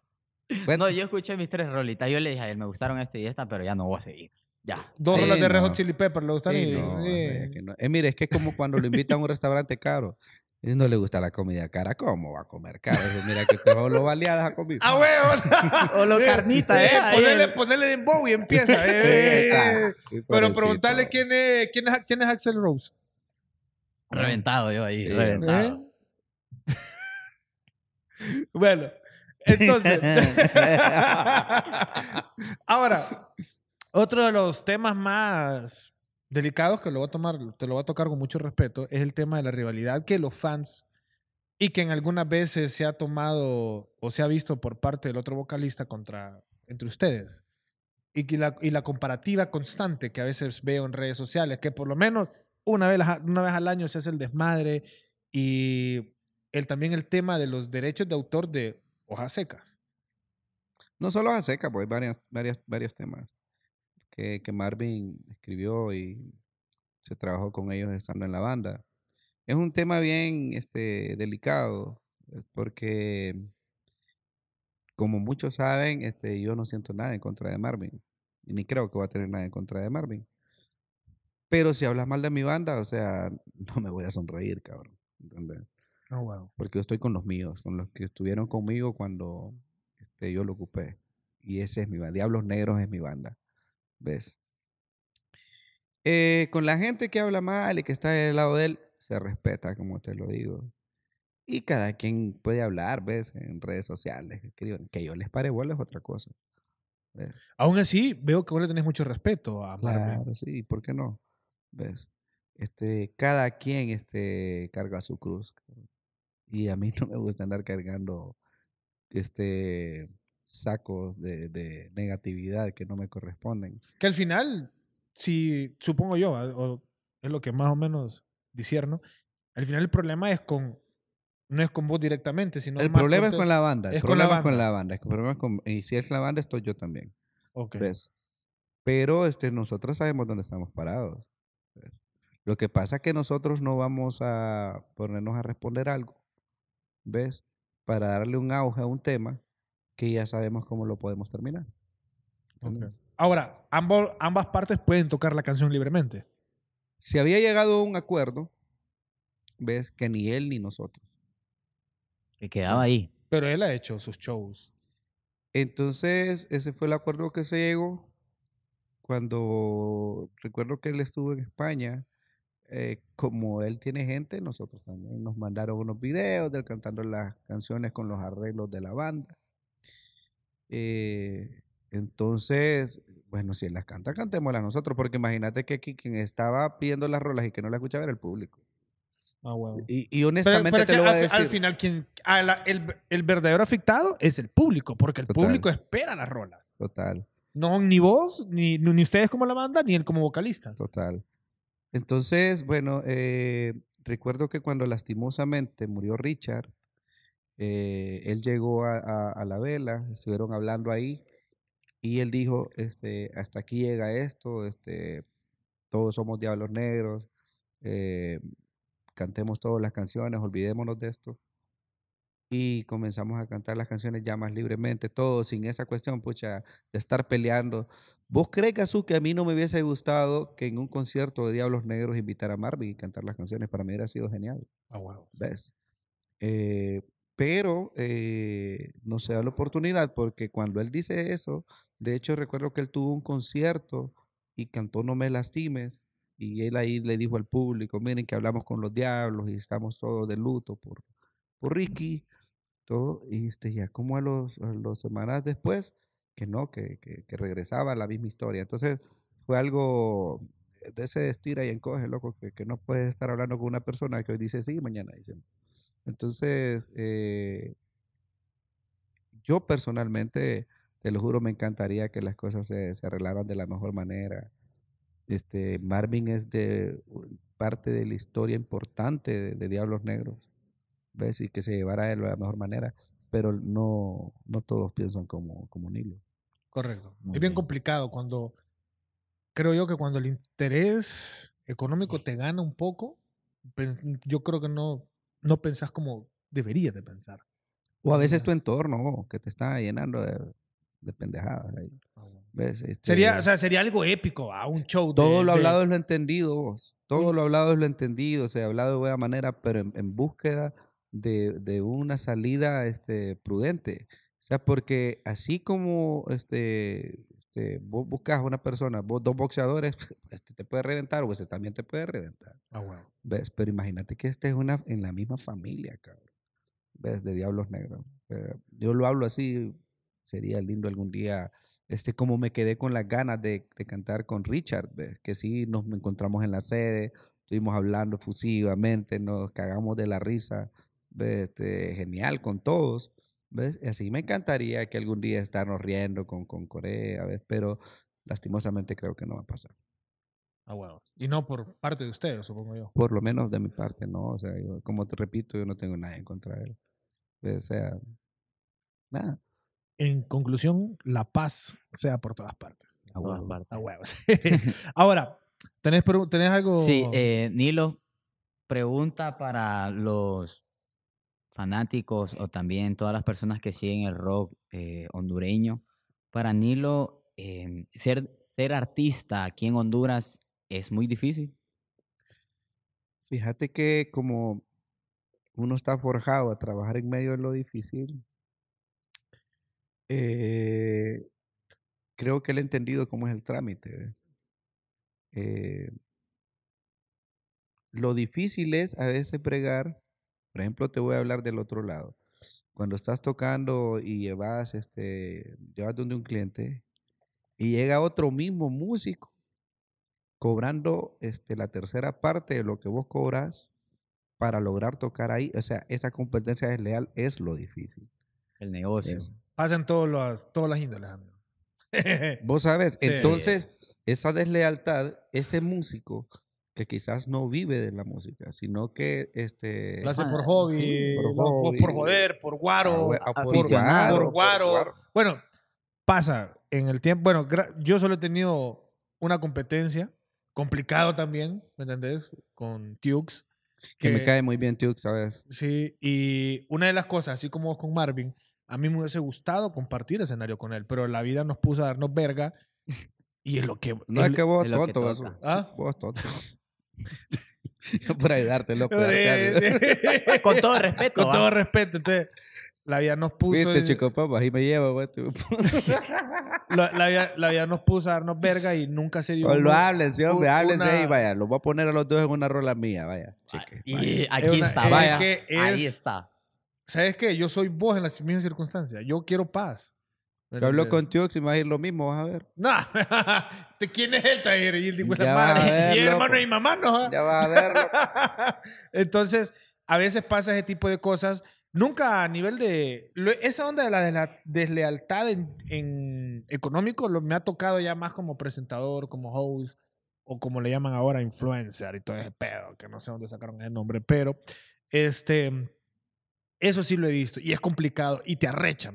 Bueno, No, yo escuché mis tres rolitas. Yo le dije a él, me gustaron esta y esta, pero ya no voy a seguir. Ya. Dos Sí, rolas de Red Hot no. Chili Pepper, ¿le gustan? Sí, Y- no, sí. vaya que no. Eh, mire, es que es como cuando lo invitan a un restaurante caro. Y no le gusta la comida cara, ¿cómo va a comer caro? Dice, Mira que usted lo baleadas a comer. ¡A huevo! *laughs* O lo Eh, carnita, eh, ¿eh? Ponele, el- ponele dembow y empieza. eh, eh, eh. Pero preguntarle quién es, quién es, quién es Axel Rose. Reventado yo ahí, Sí, reventado. *laughs* Bueno, entonces. *laughs* Ahora, otro de los temas más delicados que lo voy a tomar, te lo voy a tocar con mucho respeto, es el tema de la rivalidad que los fans y que en algunas veces se ha tomado o se ha visto por parte del otro vocalista contra entre ustedes. Y, que la, y la comparativa constante que a veces veo en redes sociales, que por lo menos una vez, una vez al año se hace el desmadre y el, también el tema de los derechos de autor de hojas secas. No solo a seca, pues hay varios, varios, temas que, que Marvin escribió y se trabajó con ellos estando en la banda. Es un tema bien este, delicado, porque como muchos saben, este, yo no siento nada en contra de Marvin, y ni creo que voy a tener nada en contra de Marvin. Pero si hablas mal de mi banda, o sea, *laughs* no me voy a sonreír, cabrón. ¿entendés? Oh, wow. porque yo estoy con los míos, con los que estuvieron conmigo cuando este, yo lo ocupé. Y ese es mi banda. Diablos Negros es mi banda. ¿Ves? Eh, con la gente que habla mal y que está del lado de él, se respeta, como te lo digo. Y cada quien puede hablar, ¿ves? En redes sociales. Que yo, les pare bola es otra cosa. ¿Ves? Aún así, veo que vos le tenés mucho respeto a Marvin. Claro, sí, ¿por qué no? ¿Ves? Este, cada quien este, carga su cruz. Y a mí *laughs* no me gusta andar cargando este, sacos de, de negatividad que no me corresponden. Que al final, si supongo yo, ¿va? o es lo que más o menos disierno, al final el problema es con, no es con vos directamente, sino el problema es con la banda. El es con la problema es con banda. la banda. El problema es con- y si es la banda, estoy yo también. Ok. ¿Ves? Pero este, nosotros sabemos dónde estamos parados. ¿ves? Lo que pasa es que nosotros no vamos a ponernos a responder algo, ¿ves? Para darle un auge a un tema que ya sabemos cómo lo podemos terminar. Ahora, ambos, ambas partes pueden tocar la canción libremente. Si había llegado a un acuerdo, ¿ves? Que ni él ni nosotros. Que quedaba ahí. Pero él ha hecho sus shows. Entonces, ese fue el acuerdo que se llegó cuando recuerdo que él estuvo en España. Eh, como él tiene gente, nosotros también nos mandaron unos videos de él cantando las canciones con los arreglos de la banda. Eh, entonces, bueno, si él las canta, cantémoslas nosotros, porque imagínate que aquí quien estaba pidiendo las rolas y que no la escuchaba era el público. Ah, huevo. Y, honestamente pero te lo voy a al, decir. al final, quien, a la- el, el verdadero afectado es el público, porque el Total. público espera las rolas. Total. No ni vos, ni, ni ustedes como la banda, ni él como vocalista. Total. Entonces, bueno, eh, recuerdo que cuando lastimosamente murió Richard, eh, él llegó a, a- la vela, estuvieron hablando ahí, y él dijo, este, hasta aquí llega esto, este, todos somos diablos negros, eh, cantemos todas las canciones, olvidémonos de esto. Y comenzamos a cantar las canciones ya más libremente, todo sin esa cuestión, pucha, de estar peleando. ¿Vos crees, Gazú, que a mí no me hubiese gustado que en un concierto de Diablos Negros invitara a Marvin y cantar las canciones? Para mí hubiera sido genial, Ah, huevo. ¿ves? Eh, pero eh, no se da la oportunidad porque cuando él dice eso, de hecho recuerdo que él tuvo un concierto y cantó No me lastimes y él ahí le dijo al público, miren que hablamos con los diablos y estamos todos de luto por, por Ricky, y este, ya como a los, semanas después, que no, que, que, que regresaba la misma historia. Entonces fue algo de ese estira y encoge, loco, que, que no puedes estar hablando con una persona que hoy dice sí, mañana dice no. Entonces, eh, yo personalmente, te lo juro, me encantaría que las cosas se, se arreglaran de la mejor manera. Este, Marvin es de parte de la historia importante de Diablos Negros, ¿ves? Y que se llevara de la mejor manera, pero no, no todos piensan como, como Nilo. Correcto. Muy es bien bien. complicado cuando, creo yo que cuando el interés económico te gana un poco, yo creo que no, no pensás como deberías de pensar. O a veces tu entorno que te está llenando de, de pendejadas. ahí, ¿ves? Sería, Este, o sea, sería algo épico, ¿ah? un show. de- Todo lo de- hablado es lo entendido, vos. Todo lo hablado es lo entendido, se ha hablado de buena manera, pero en, en búsqueda de, de una salida este, prudente. O sea, porque así como este, este, vos buscas a una persona, vos dos boxeadores, *laughs* este te puede reventar o este también te puede reventar. Ah, huevo. ¿Ves? Pero imagínate que este es una, en la misma familia, cabrón. ¿Ves? De Diablos Negros. Eh, yo lo hablo así, sería lindo algún día, este, como me quedé con las ganas de, de cantar con Richard, ¿ves? Que sí, nos encontramos en la sede, estuvimos hablando fusivamente, nos cagamos de la risa. Este, genial con todos, ¿ves? Así me encantaría que algún día estarnos riendo con, con Corea, ¿ves? Pero lastimosamente creo que no va a pasar. Ah, huevo. Y no por parte de ustedes, supongo yo. Por lo menos de mi parte, no. O sea, yo, como te repito, yo no tengo nada en contra de él. O sea, nada. En conclusión, la paz sea por todas partes. a todas huevo. partes. A huevos. *laughs* *laughs* Ahora, ¿tenés, ¿tenés algo? Sí, eh, Nilo, pregunta para los fanáticos o también todas las personas que siguen el rock eh, hondureño. Para Nilo, eh, ser, ser artista aquí en Honduras es muy difícil. Fíjate que como uno está forjado a trabajar en medio de lo difícil, eh, creo que él ha entendido cómo es el trámite. Eh, lo difícil es a veces pregar, por ejemplo, te voy a hablar del otro lado. Cuando estás tocando y llevas, este, llevas donde un cliente y llega otro mismo músico cobrando este, la tercera parte de lo que vos cobras para lograr tocar ahí. O sea, esa competencia desleal es lo difícil. El negocio. Pasan todos los, todas las índoles, amigo. *laughs* Vos sabes, Sí. entonces, esa deslealtad, ese músico que quizás no vive de la música, sino que este, Lo hace Ah, por sí, hobby, por no, por, hobby. por joder, por guaro. Ah, ah, por aficionado. por por guaro. guaro. Bueno, pasa en el tiempo. Bueno, yo solo he tenido una competencia, complicado también, ¿me entendés? Con Tukes. que me cae muy bien, Tuke, ¿sabes? Sí, y una de las cosas, así como vos con Marvin, a mí me hubiese gustado compartir escenario con él, pero la vida nos puso a darnos verga *laughs* y es lo que... No es que vos es que tonto, vos, toca. ¿Ah? vos tonto. *laughs* Por ayudarte, loco. *laughs* Con todo respeto. Con ¿va? todo respeto, entonces, La vida nos puso. Viste, chico papá, ahí me lleva, güey. tú. *laughs* La, la vida, la vida nos puso a darnos verga y nunca se dio. O lo uno- háblense, hombre, háblense una- ahí, vaya. Los voy a poner a los dos en una rola mía, vaya. chique, vaya. Y Es aquí una- está, es vaya. que es- Ahí está. ¿Sabes qué? Yo soy vos en las mismas circunstancias. Yo quiero paz. Yo hablo con Tiox y me va a ir lo mismo, vas a ver. No, *laughs* ¿de quién es él, Taller? Y él dijo, Ya la madre. ver, *laughs* y el hermano y mamá, ¿no? Ya vas a verlo. *laughs* Entonces, a veces pasa ese tipo de cosas. Nunca a nivel de... esa onda de la, de la deslealtad en, en económico lo, me ha tocado ya más como presentador, como host, o como le llaman ahora, influencer y todo ese pedo, que no sé dónde sacaron el nombre, pero este... Eso sí lo he visto y es complicado y te arrecha.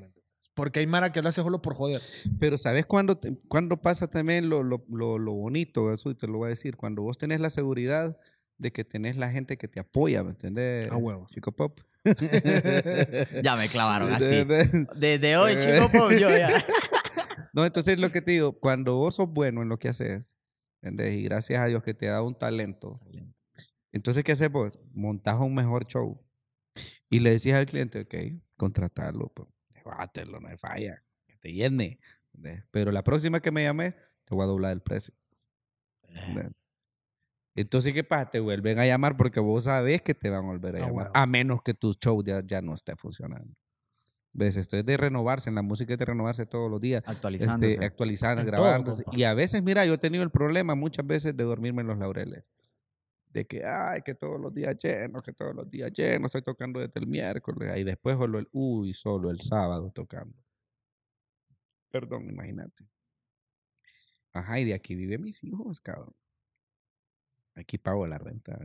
Porque hay Mara que lo hace solo por joder. Pero ¿sabes cuándo, te- cuándo pasa también lo, lo, lo, lo bonito? Eso y te lo voy a decir. Cuando vos tenés la seguridad de que tenés la gente que te apoya, ¿me entendés? A huevo. Chico Pop. *laughs* Ya me clavaron así. Desde hoy, chico, pop, yo ya. *laughs* No, entonces lo que te digo, cuando vos sos bueno en lo que haces, ¿entendés? Y gracias a Dios que te da un talento, entonces ¿qué haces vos? Montás un mejor show y le decís al cliente, ok, contratarlo, pues, bátelo, no hay falla, que te llene. ¿entendés? Pero la próxima que me llames, te voy a doblar el precio. ¿entendés? Entonces, ¿qué pasa? Te vuelven a llamar porque vos sabés que te van a volver a Ah, llamar, a menos que tu show ya, ya no esté funcionando. ¿Ves? Esto es de renovarse, en la música es de renovarse todos los días Actualizándose. este, actualizando, En todo, grabándose. compa. y a veces, mira, yo he tenido el problema muchas veces de dormirme en los laureles. De que, ay, que todos los días lleno, que todos los días lleno, estoy tocando desde el miércoles. Y después solo el, uy, solo el sábado tocando. Perdón, imagínate. Ajá, y de aquí viven mis hijos, cabrón. Aquí pago la renta.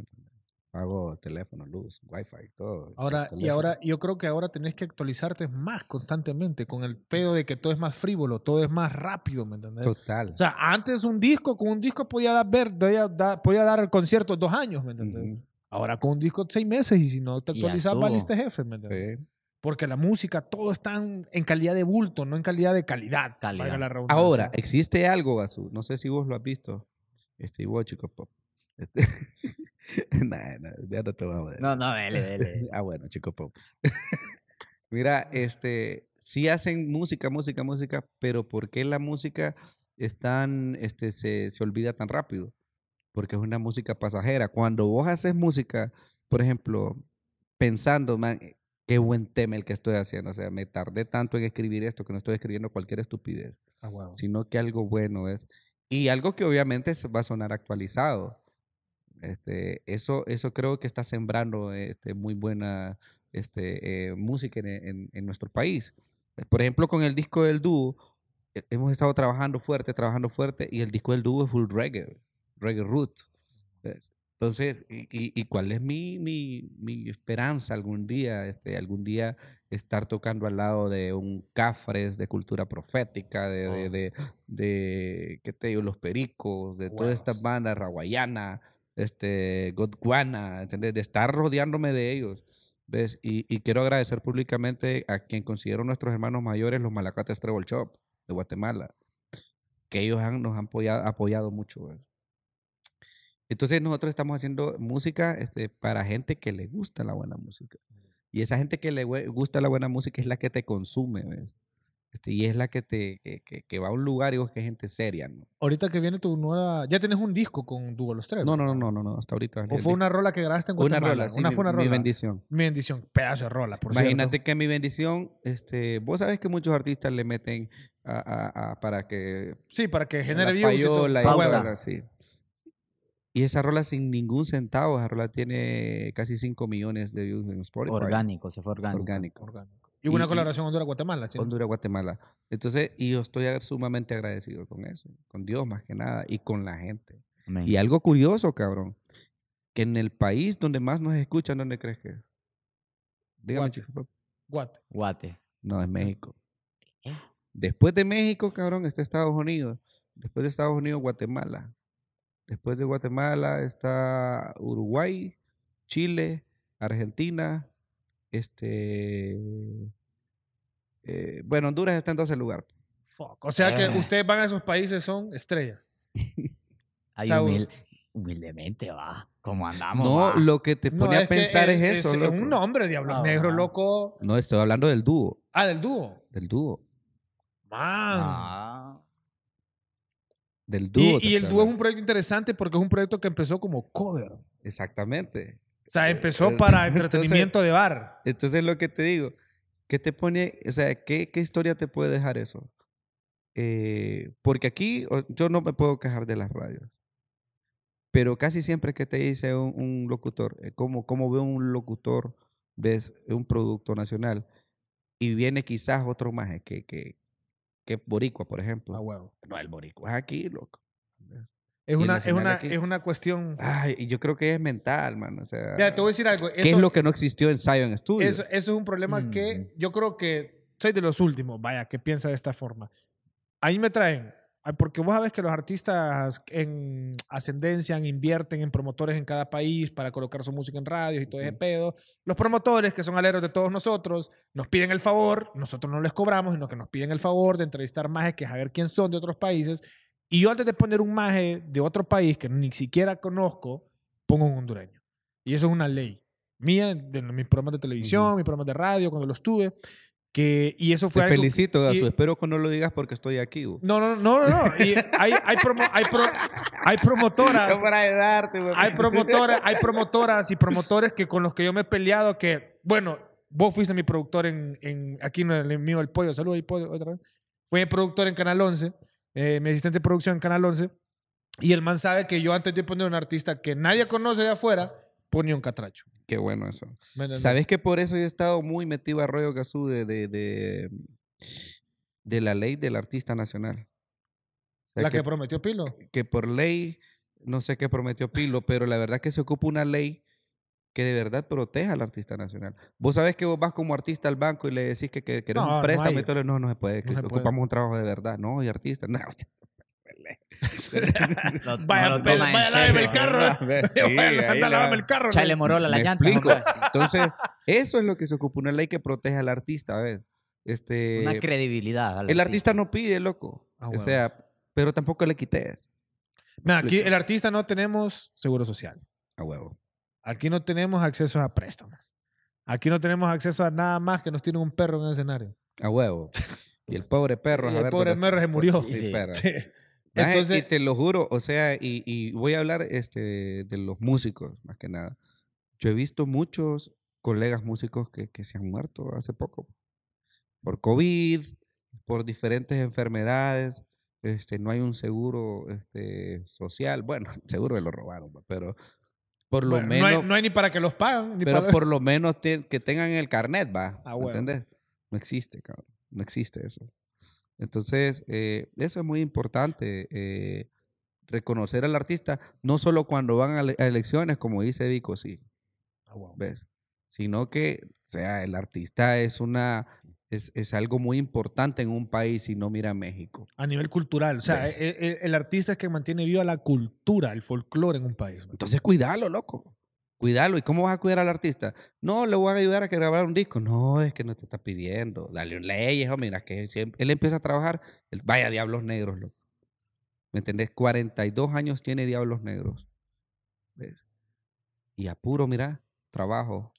Pago teléfono, luz, wifi, todo. Ahora, y ahora, yo creo que ahora tenés que actualizarte más constantemente con el pedo de que todo es más frívolo, todo es más rápido, ¿me entendés? Total. O sea, antes un disco, con un disco podía dar, ver, podía dar, podía dar conciertos dos años, ¿me entendés? Ahora con un disco seis meses y si no te actualizas, valiste jefe, ¿me entendés? sí. Porque la música, todo está en, calidad de bulto, no en calidad de calidad. Calidad. la. Ahora, existe algo, Gazú. No sé si vos lo has visto. Este, igual, chico pop. Este, *laughs* nah, nah, ya no te vamos a. No, no, dele, dele. Ah, bueno, chico pop. *laughs* Mira, este, sí hacen música, música, música, pero ¿por qué la música es tan, este, se, se olvida tan rápido? Porque es una música pasajera. Cuando vos haces música, por ejemplo, pensando, man, eh, qué buen tema el que estoy haciendo. O sea, me tardé tanto en escribir esto que no estoy escribiendo cualquier estupidez Ah, huevo. sino que algo bueno es. Y algo que obviamente va a sonar actualizado. Este, eso, eso creo que está sembrando este, muy buena este, eh, música en, en- en nuestro país. Eh, Por ejemplo, con el disco del dúo, eh, hemos estado trabajando fuerte, trabajando fuerte, y el disco del dúo es full reggae, reggae root. Eh, Entonces, ¿y, y- y cuál es mi, mi, mi esperanza algún día? Este, algún día estar tocando al lado de un Cafres de cultura profética, de, de, Oh. de, de, ¿qué te digo? Los Pericos, de todas estas bandas, Raguayana, este, Godwana, ¿entendés? De estar rodeándome de ellos, ¿ves? Y, y quiero agradecer públicamente a quien considero nuestros hermanos mayores, los Malacates Treble Shop de Guatemala, que ellos han- nos han apoyado, mucho. Entonces nosotros estamos haciendo música este, para gente que le gusta la buena música. Y esa gente que le gusta la buena música es la que te consume, ¿ves? Este, y es la que te que, que- que va a un lugar y vos que es gente seria, ¿no? Ahorita que viene tu nueva... Ya tenés un disco con Dúo Los Tres. No, no, no, no, no, no, hasta ahorita. ¿O fue una rola que grabaste en una Guatemala? rola, sí, una mi, fue una mi rola. bendición. Mi bendición. Pedazo de rola, por Imagínate cierto. que mi bendición, este, vos sabes que muchos artistas le meten a, a- a- para que Sí, para que genere views y todo. y sí. Y esa rola sin ningún centavo, esa rola tiene casi 5 millones de views en Spotify. Orgánico, se fue orgánico. Orgánico. Orgánico. Y hubo una colaboración Honduras-Guatemala. ¿sí? Honduras, Guatemala. Entonces, y yo estoy sumamente agradecido con eso, con Dios más que nada y con la gente. Amén. Y algo curioso, cabrón, que en el país donde más nos escuchan, ¿dónde crees que es? Dígame, Guate. chico. Guate. Guate. No, es México. Después de México, cabrón, está Estados Unidos. Después de Estados Unidos, Guatemala. Después de Guatemala está Uruguay, Chile, Argentina, este... eh, bueno, Honduras está en 12 lugar. Fuck. O sea que Ah. ustedes van a esos países, son estrellas. Hay O sea, humil- Humildemente, va. ¿Cómo andamos? No, va? lo que te No, pone a es que pensar es, es, eso, es loco. un nombre, Diablos Ah, Negros, va. loco. No, estoy hablando del dúo, Ah, del dúo. del dúo, Man. Ah. del dúo. y el dúo es un proyecto interesante porque es un proyecto que empezó como cover. Exactamente. Sea, empezó Eh, para *laughs* entonces- entretenimiento de bar. Entonces lo que te digo, ¿qué te pone, o sea, qué, qué historia te puede dejar eso? Eh, porque aquí o- yo no me puedo quejar de las radios, pero casi siempre que te dice un, un locutor, eh, como, como ve un locutor, ves un producto nacional y viene quizás otro más eh, que, que, que boricua, por ejemplo. Ah, huevo. No, el boricua es aquí, loco. Es una, es, una, es una cuestión. Ay, yo creo que es mental, man. O sea, Mira, te voy a decir algo. ¿qué es eso- lo que no existió en Zion Studio? Eso, eso es un problema que Mm. yo creo que soy de los últimos, vaya, que piensa de esta forma. Ahí me traen, porque vos sabes que los artistas en ascendencia invierten en promotores en cada país para colocar su música en radios y todo ese pedo. Los promotores, que son aleros de todos nosotros, nos piden el favor, nosotros no les cobramos, sino que nos piden el favor de entrevistar majes que saber quién son de otros países. Y yo antes de poner un maje de otro país que ni siquiera conozco, pongo un hondureño. Y eso es una ley mía, de mis programas de televisión, Ujú. mis programas de radio, cuando los tuve. Que, y eso fue Te algo felicito, y- Espero que no lo digas porque estoy aquí. No, no, no, no. no. Y hay, hay, promo- hay, pro- hay promotoras. *laughs* para ayudarte. Hay promotoras, hay promotoras y promotores que con los que yo me he peleado que, bueno, vos fuiste mi productor en, en aquí en el mío El Pollo, saludos ahí Pollo otra vez. Fue productor en Canal 11, eh, mi asistente de producción en Canal 11, y el man sabe que yo antes de poner un artista que nadie conoce de afuera, ponía un catracho. Qué bueno eso. ¿Me entendés? ¿Sabes que por eso yo he estado muy metido a rollo Gasú de, de, de, de la ley del artista nacional? O sea, La que, que, prometió Pilo. que por ley, no sé qué prometió Pilo, pero la verdad que se ocupa una ley que de verdad proteja al artista nacional. Vos sabés que vos vas como artista al banco y le decís que, que querés No, no un préstamo hay. y todo, no, no se puede, que se puede. ocupamos un trabajo de verdad. No, y artista, *laughs* *laughs* no. No Vaya, toma en vaya, lávame *laughs* el carro. Sí, Vaya, lávame el carro. Chale morola la ¿Me llanta. explico? Entonces, eso es lo que se ocupa, una ley que protege al artista, ¿ves? Este, Una credibilidad. al el artista no pide, loco. Ah, o sea, pero tampoco le quites. Mira, aquí el artista no tenemos seguro social. A huevo. Aquí no tenemos acceso a préstamos. Aquí no tenemos acceso a nada más que nos tiene un perro en el escenario. A huevo. Y el pobre perro. Y el pobre perro se murió. Sí, Sí. Sí. Entonces, y te lo juro, o sea, y, y voy a hablar este, de los músicos, más que nada. Yo he visto muchos colegas músicos que, que se han muerto hace poco. Por COVID, por diferentes enfermedades. Este, no hay un seguro este, social. Bueno, *laughs* seguro que lo robaron, pues, pero por lo bueno, menos... no, hay, no hay ni para que los paguen. Ni Pero para- por lo menos te- que tengan el carnet, va. Ah, ¿me huevo. ¿Entendés? No existe, cabrón. No existe eso. Entonces, eh, eso es muy importante. eh, reconocer al artista, no solo cuando van a, le- a elecciones, como dice Vico, sí, Ah, wow. ¿ves? Sino que, o sea, el artista es una... Es, es algo muy importante en un país y no mira a México. A nivel cultural. O sea, el, el- el artista es que mantiene viva la cultura, el folclore en un país. Entonces, cuídalo, loco. Cuídalo. ¿Y cómo vas a cuidar al artista? No, le voy a ayudar a que grabar un disco. No, es que no te está pidiendo. Dale un ley, hijo. Mira, que siempre- él empieza a trabajar. él- vaya, Diablos Negros, loco. ¿Me entendés? 42 años tiene Diablos Negros. ¿Ves? Y a puro, mira, trabajo.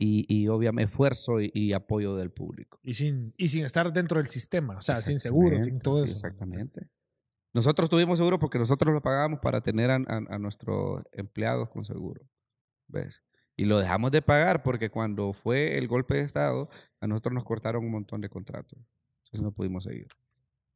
Y, y obviamente esfuerzo y, y apoyo del público. Y sin, y sin estar dentro del sistema. O sea, sin seguro, sin todo sí, eso. Exactamente. Nosotros tuvimos seguro porque nosotros lo pagábamos para tener a, a- a nuestros empleados con seguro. ¿Ves? Y lo dejamos de pagar porque cuando fue el golpe de Estado, a nosotros nos cortaron un montón de contratos. Entonces no pudimos seguir.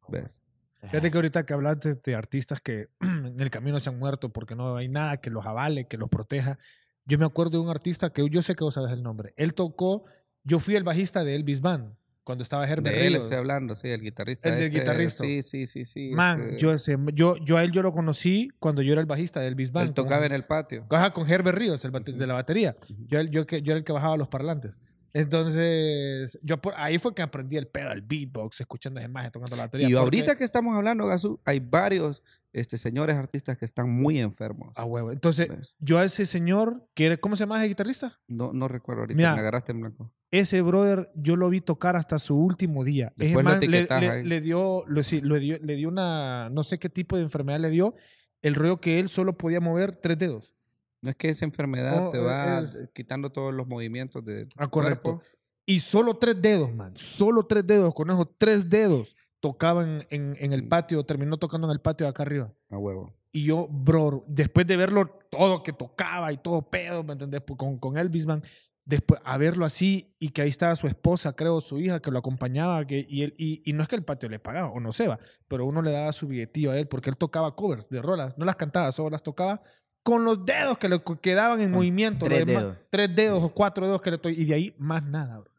¿Ves? Fíjate que ahorita que hablaste de artistas que *clears throat* en el camino se han muerto porque no hay nada que los avale, que los proteja. Yo me acuerdo de un artista que yo sé que vos sabes el nombre. Él tocó, yo fui el bajista de Elvis Band cuando estaba Herbert De él Ríos. estoy hablando, sí, el guitarrista. El del este, guitarrista. Sí, sí, sí, sí. Man, este, yo, ese- yo, yo a él yo lo conocí cuando yo era el bajista de Elvis Band. él tocaba con- en el patio. Ajá, con Herbert Ríos, el bate- de la batería. Yo, yo, que- yo era el que bajaba los parlantes. Entonces, yo por, ahí fue que aprendí el pedo, el beatbox, escuchando a imagen, tocando la batería. Y porque- ahorita que estamos hablando, Gazú, hay varios este, señores artistas que están muy enfermos. A huevo. Entonces, ¿ves? yo a ese señor, que era- ¿cómo se llama ese guitarrista? No, no recuerdo ahorita, Mira, me agarraste en blanco. Ese brother, yo lo vi tocar hasta su último día. Después lo man le, etiquetas le- le dio, lo- sí, le dio, le dio una, no sé qué tipo de enfermedad le dio, el rollo que él solo podía mover tres dedos. No es que esa enfermedad No, te va es- quitando todos los movimientos de tu Ah, correcto. cuerpo. Y solo tres dedos, man. Solo tres dedos. Con esos tres dedos tocaban en, en el patio, terminó tocando en el patio de acá arriba. A huevo. Y yo, bro, después de verlo todo que tocaba y todo pedo, ¿me entendés? Pues Con, con Elvis, man. Después, a verlo así y que ahí estaba su esposa, creo, su hija, que lo acompañaba. Que, y, él, y, y no es que el patio le pagaba, o no se va, pero uno le daba su billetillo a él porque él tocaba covers de rolas. No las cantaba, solo las tocaba con los dedos que le quedaban en movimiento. tres demás- dedos. Tres dedos o cuatro dedos que le to- Y de ahí más nada, bro.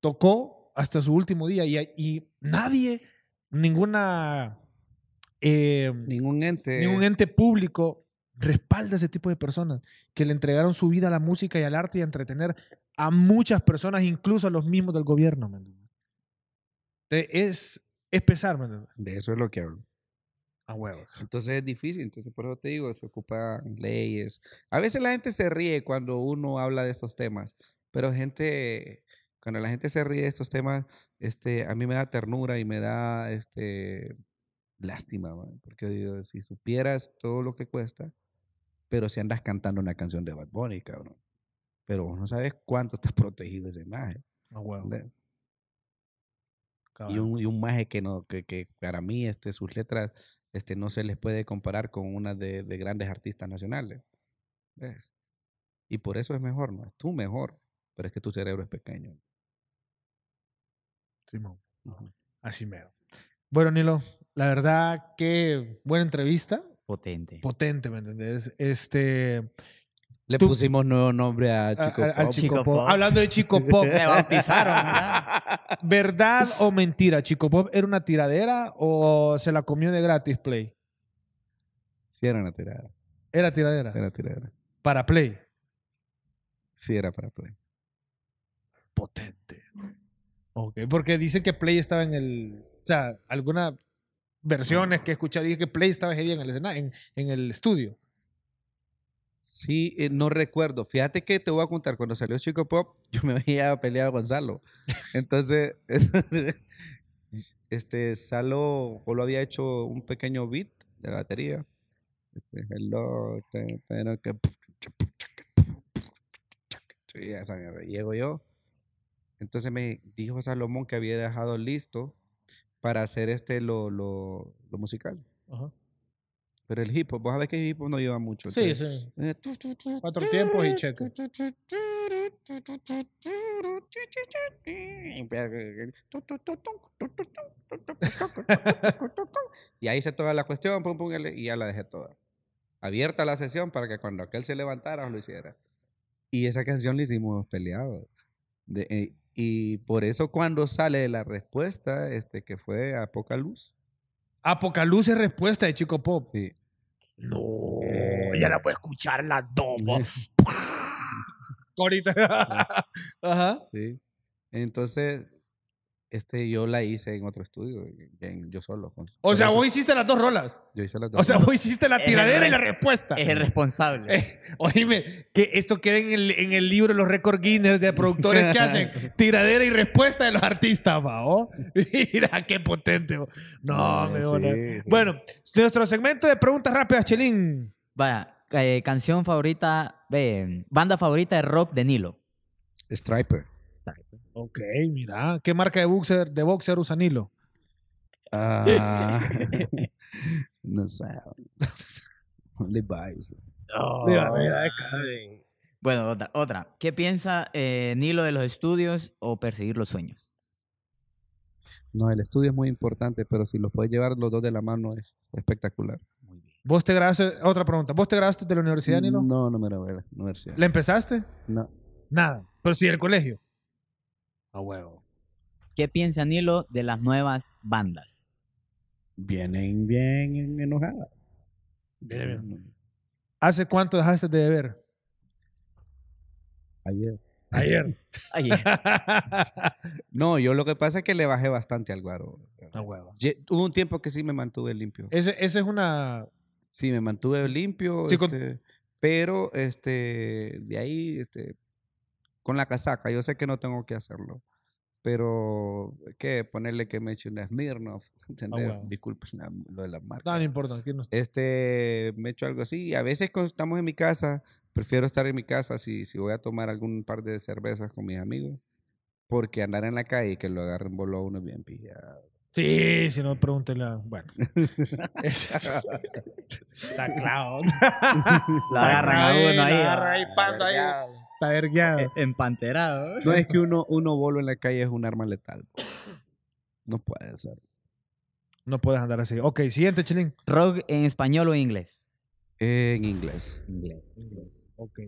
Tocó hasta su último día y, y nadie, ninguna. eh, Ningún ente. ningún ente público respalda a ese tipo de personas que le entregaron su vida a la música y al arte y a entretener a muchas personas, incluso a los mismos del gobierno. ¿me Es, es pesar, ¿me? De eso es lo que hablo. A huevos. Entonces es difícil, entonces por eso te digo, se ocupan leyes. A veces la gente se ríe cuando uno habla de estos temas, pero gente, cuando la gente se ríe de estos temas, este, a mí me da ternura y me da este, lástima, man, porque yo digo, si supieras todo lo que cuesta, pero si andas cantando una canción de Bad Bunny, cabrón, pero vos no sabes cuánto está *laughs* protegido esa imagen. ¿entendés? y un, y un maje que no que, que para mí este sus letras este no se les puede comparar con una de, de grandes artistas nacionales ¿ves? y por eso es mejor no es tú mejor pero es que tu cerebro es pequeño Simón. Así mero. Bueno, Nilo, la verdad, qué buena entrevista. Potente. Potente, ¿me entendés? Este. le Tú- pusimos nuevo nombre a Chico a- Pop. Chico Chico Pop. Pop. Hablando de Chico Pop. Me bautizaron, ¿verdad? *laughs* ¿Verdad o mentira? ¿Chico Pop era una tiradera o se la comió de gratis Play? sí era una tirada Era tiradera. era tiradera Para Play. sí era para play Potente. Ok, porque dicen que Play estaba en el. O sea, algunas versiones que he escuchado dicen que Play estaba en el, escena- en, el estudio. Sí, eh, no recuerdo. Fíjate que te voy a contar, cuando salió Chico Pop, *laughs* yo me había peleado con Salo. Entonces, *laughs* este, Salo solo había hecho un pequeño beat de batería. Este, hello, pero que... *laughs* Sí, esa. Llego yo. Entonces me dijo Salomón que había dejado listo para hacer este lo, lo, lo musical. Ajá. Pero el hip hop, vos sabés que el hip hop no lleva mucho. Sí, entonces- sí. eh, tu, tu, tu, Cuatro tiempos y cheque. Y ahí hice toda la cuestión, pum, pum, y ya la dejé toda. Abierta la sesión para que cuando aquel se levantara lo hiciera. Y esa canción la hicimos peleado. De- eh, y por eso cuando sale la respuesta, este, que fue a poca luz, Apocaluz es respuesta de Chico Pop. sí. No, Eh. ya la puedo escuchar las dos. mo. Ahorita. *laughs* *laughs* Ajá. Sí. Entonces, este, yo la hice en otro estudio, en- yo solo. con- O sea, vos hiciste las dos rolas. Yo hice las dos. O sea, vos hiciste la el tiradera y la respuesta. Es el responsable. *laughs* Eh, oíme, que esto quede en el, en el libro de los récord Guinness de productores que hacen *laughs* tiradera y respuesta de los artistas, va, ¿oh? *laughs* Mira, qué potente. oh. No, Eh, me sí, sí. Bueno, nuestro segmento de preguntas rápidas, Chelín. Vaya, eh, canción favorita, banda favorita de rock de Nilo. Striper. Ok, mira. ¿Qué marca de boxer, de boxer usa Nilo? Ah, *laughs* *laughs* no sé. Levi's. Mira, mira, Bueno, otra, otra. ¿Qué piensa eh, Nilo de los estudios o perseguir los sueños? No, el estudio es muy importante, pero si los puedes llevar los dos de la mano es espectacular. ¿Vos te grabaste? Otra pregunta. ¿Vos te grabaste de la universidad, Nilo? No, no me voy a la universidad. ¿La empezaste? No. Nada. Pero sí del colegio. A huevo. ¿Qué piensa Nilo de las nuevas bandas? Vienen bien enojadas. Bien, ¿Hace cuánto dejaste de beber? Ayer. Ayer. *laughs* Ay, No, yo lo que pasa es que le bajé bastante al guaro. A huevo. Hubo un tiempo que sí me mantuve limpio. Ese, ese es una... Sí, me mantuve limpio. Sí, con- este, pero este, de ahí, este, con la casaca, yo sé que no tengo que hacerlo. pero ¿qué? Ponerle que me eche una Smirnoff, *laughs* ¿entendés? huevo. Disculpen la- lo de la marca. No, no importa. no- Este, me echo algo así. A veces cuando estamos en mi casa, prefiero estar en mi casa si, si voy a tomar algún par de cervezas con mis amigos. Porque andar en la calle y que lo agarren bolo a uno bien pillado. Sí, si no, pregúntele a... Bueno. *laughs* la clavo. Lo *laughs* agarran a uno ahí. Lo agarran ahí, ah, pando ahí. Está vergueado. eh, Empanterado. No es que uno, uno bolo en la calle es un arma letal. No puede ser. No puedes andar así. Ok, siguiente, Chilín. ¿Rock en español o en inglés? En inglés. Inglés. Ok.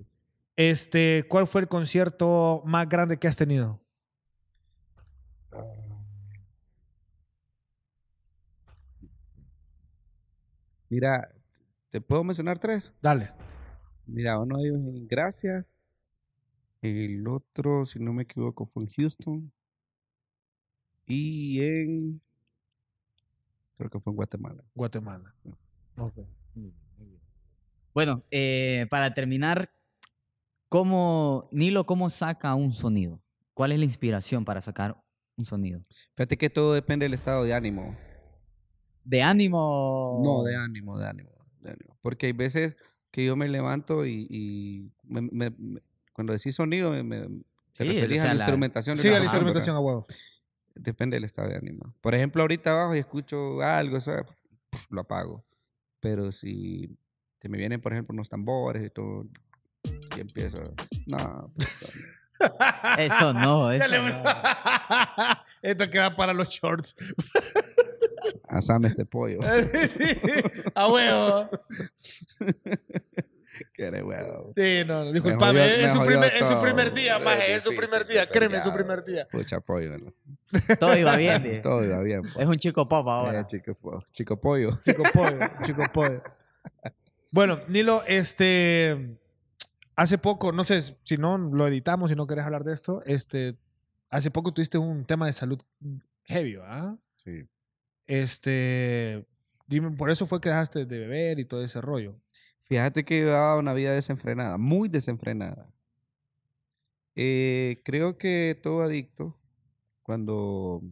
Este, ¿cuál fue el concierto más grande que has tenido? Mira, ¿te puedo mencionar tres? Dale. Mira, uno de ellos en Gracias. El otro, si no me equivoco, fue en Houston. Y en... Creo que fue en Guatemala. Guatemala. Ok. Bueno, eh, para terminar, ¿cómo, Nilo, cómo saca un sonido? ¿Cuál es la inspiración para sacar un sonido? Fíjate que todo depende del estado de ánimo. ¿De ánimo? No, de ánimo, de ánimo, de ánimo. Porque hay veces que yo me levanto y, y me- me- me- cuando decís sonido, me, Sí, referís o sea, a la instrumentación. de Sigue la instrumentación a huevo. Depende del estado de ánimo. Por ejemplo, ahorita abajo y escucho algo, ¿sabes? lo apago. Pero si se me vienen, por ejemplo, unos tambores y todo, y empiezo, no, puta, Eso no, *laughs* eso no. *laughs* *laughs* Esto queda para los shorts. Asame este pollo. *laughs* a huevo. *laughs* Que eres huevo. Sí, no, no, Me disculpame. jodió- es, su primer, es su todo. primer día, maje. Es su primer día. Créeme, es su primer día. Pucha pollo. ¿no? *laughs* Todo iba bien. di. Todo iba bien. pues. Es un chico pop ahora. Eh, chico, po- chico pollo. Chico pollo, chico pollo. Bueno, Nilo, este. Hace poco, no sé si no lo editamos, si no querés hablar de esto, este. Hace poco tuviste un tema de salud heavy, ¿ah? Sí. Este. Dime, por eso fue que dejaste de beber y todo ese rollo. Fíjate que llevaba una vida desenfrenada, muy desenfrenada. Eh, creo que todo adicto, cuando...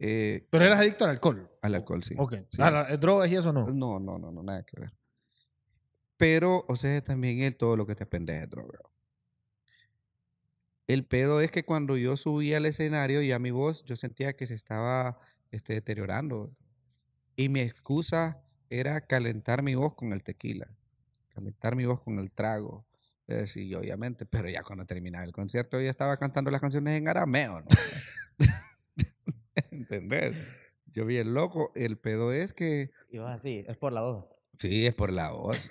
eh, Pero eras adicto al alcohol. al alcohol, sí. Ok. Sí. ¿A la- drogas y eso no? No, no, no, no, nada que ver. Pero, o sea, también el todo lo que te pendeja es droga. El pedo es que cuando yo subí al escenario y a mi voz, yo sentía que se estaba este, deteriorando. Y mi excusa era calentar mi voz con el tequila, calentar mi voz con el trago. Es decir, obviamente, pero ya cuando terminaba el concierto yo estaba cantando las canciones en arameo, ¿no? *laughs* ¿Entendés? Yo vi el loco. El pedo es que Y vos así, es por la voz. Sí, es por la voz.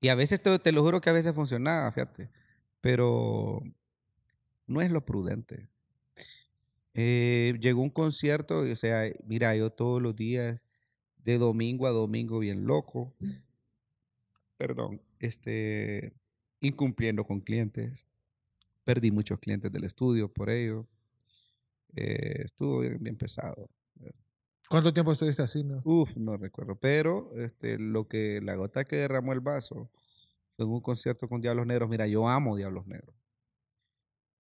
y a veces, te, te lo juro que a veces funcionaba, fíjate. Pero no es lo prudente. Eh, llegó un concierto, o sea, mira, yo todos los días, de domingo a domingo, bien loco. Perdón, este, incumpliendo con clientes. Perdí muchos clientes del estudio por ello. Eh, estuvo bien, bien pesado. ¿Cuánto tiempo estuviste así? No? Uf, no recuerdo. Pero este, lo que la gota que derramó el vaso fue en un concierto con Diablos Negros. Mira, yo amo Diablos Negros.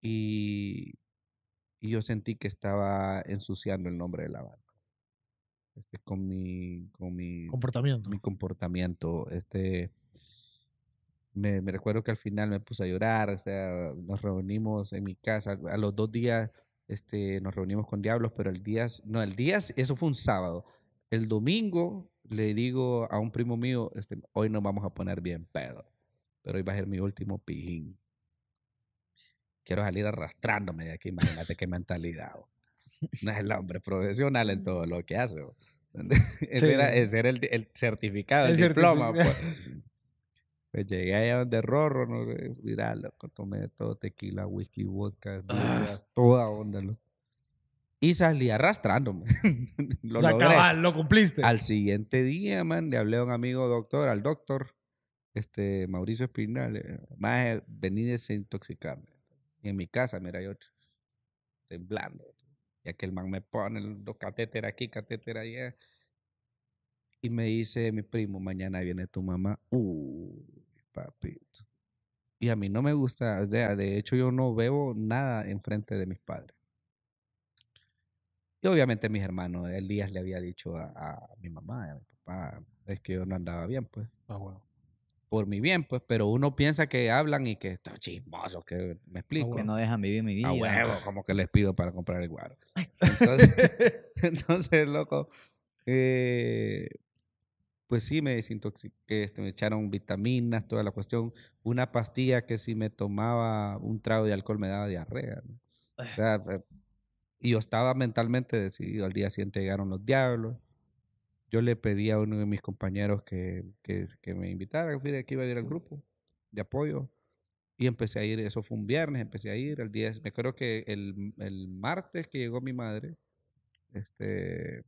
Y, y yo sentí que estaba ensuciando el nombre de la banda. Este, con mi, con mi, Comportamiento. mi comportamiento. Este, me, me recuerdo que al final me puse a llorar. O sea, nos reunimos en mi casa. A los dos días este, nos reunimos con Diablos, pero el día, no, el día, eso fue un sábado. El domingo le digo a un primo mío, este, hoy nos vamos a poner bien pedo, pero hoy va a ser mi último pijín. Quiero salir arrastrándome de aquí, imagínate qué mentalidad. No es el hombre profesional en todo lo que hace. *laughs* Ese, Sí. era, ese era el, el certificado, el, El diploma. certificado. Pues. *laughs* Pues llegué allá donde Rorro, no, mira, loco, tomé todo tequila, whisky, vodka, birrias, toda onda, loco. Y salí arrastrándome. *laughs* Lo o sea, logré. cabal, lo cumpliste. Al siguiente día, man, le hablé a un amigo doctor, al doctor, este, Mauricio Espinal, eh, más vení desintoxicarme. En mi casa, mira, yo temblando. Y aquel man me pone los catéteres aquí, catéter allá. Y me dice mi primo, mañana viene tu mamá. Uy, papito. Y a mí no me gusta, de hecho yo no bebo nada enfrente de mis padres. Y obviamente mis hermanos, el Díaz le había dicho a, a mi mamá a mi papá, es que yo no andaba bien, pues. Ah, huevo. Por mi bien, pues. Pero uno piensa que hablan y que están chismosos, que me explico. Que no dejan vivir mi vida. A huevo, como que les pido para comprar el guaro. *laughs* Entonces, *laughs* entonces loco, eh, pues sí me desintoxiqué, este, me echaron vitaminas, toda la cuestión. Una pastilla que si me tomaba un trago de alcohol me daba diarrea. ¿no? O sea, eh, y yo estaba mentalmente decidido. Al día siguiente llegaron los diablos. Yo le pedí a uno de mis compañeros que, que, que me invitara, que iba a ir al grupo de apoyo. Y empecé a ir, eso fue un viernes, empecé a ir. El día, me acuerdo que el, el martes que llegó mi madre, este,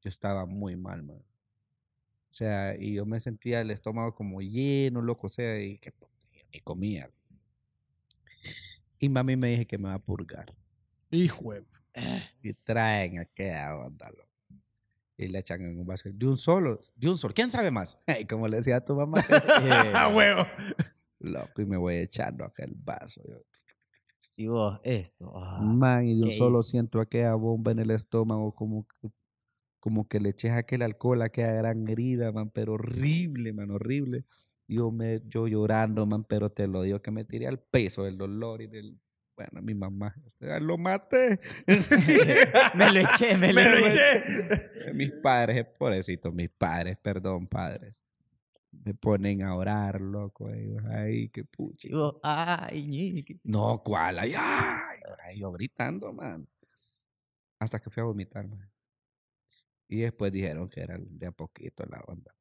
yo estaba muy mal, man. O sea, y yo me sentía el estómago como lleno, loco, o sea, y que yo ni comía. Y mami me dije que me va a purgar. Hijo Y traen aquella onda, loco. Y le echan en un vaso de un solo, de un solo. ¿Quién sabe más? *laughs* Y como le decía a tu mamá, *laughs* ¡Ah, huevo! loco, y me voy echando aquel vaso. yo. Y vos, esto. ah, Man, y de un ¿qué solo hice? siento aquella bomba en el estómago, como que, como que le eches aquel alcohol a aquella gran herida, man, pero horrible, man, horrible. Yo, me, yo llorando, man, pero te lo digo que me tiré al peso del dolor y del... Bueno, mi mamá, "Ah, lo maté. *laughs* me lo eché, me lo ¡Me lo eché. eché! *laughs* mis padres, pobrecitos, mis padres, perdón, padres. Me ponen a orar, loco. ellos, Ay, qué puchi. Ay. No, ¿cuál? Ay, ay, ay, yo gritando, man. Hasta que fui a vomitar, man. Y después dijeron que era de a poquito la onda.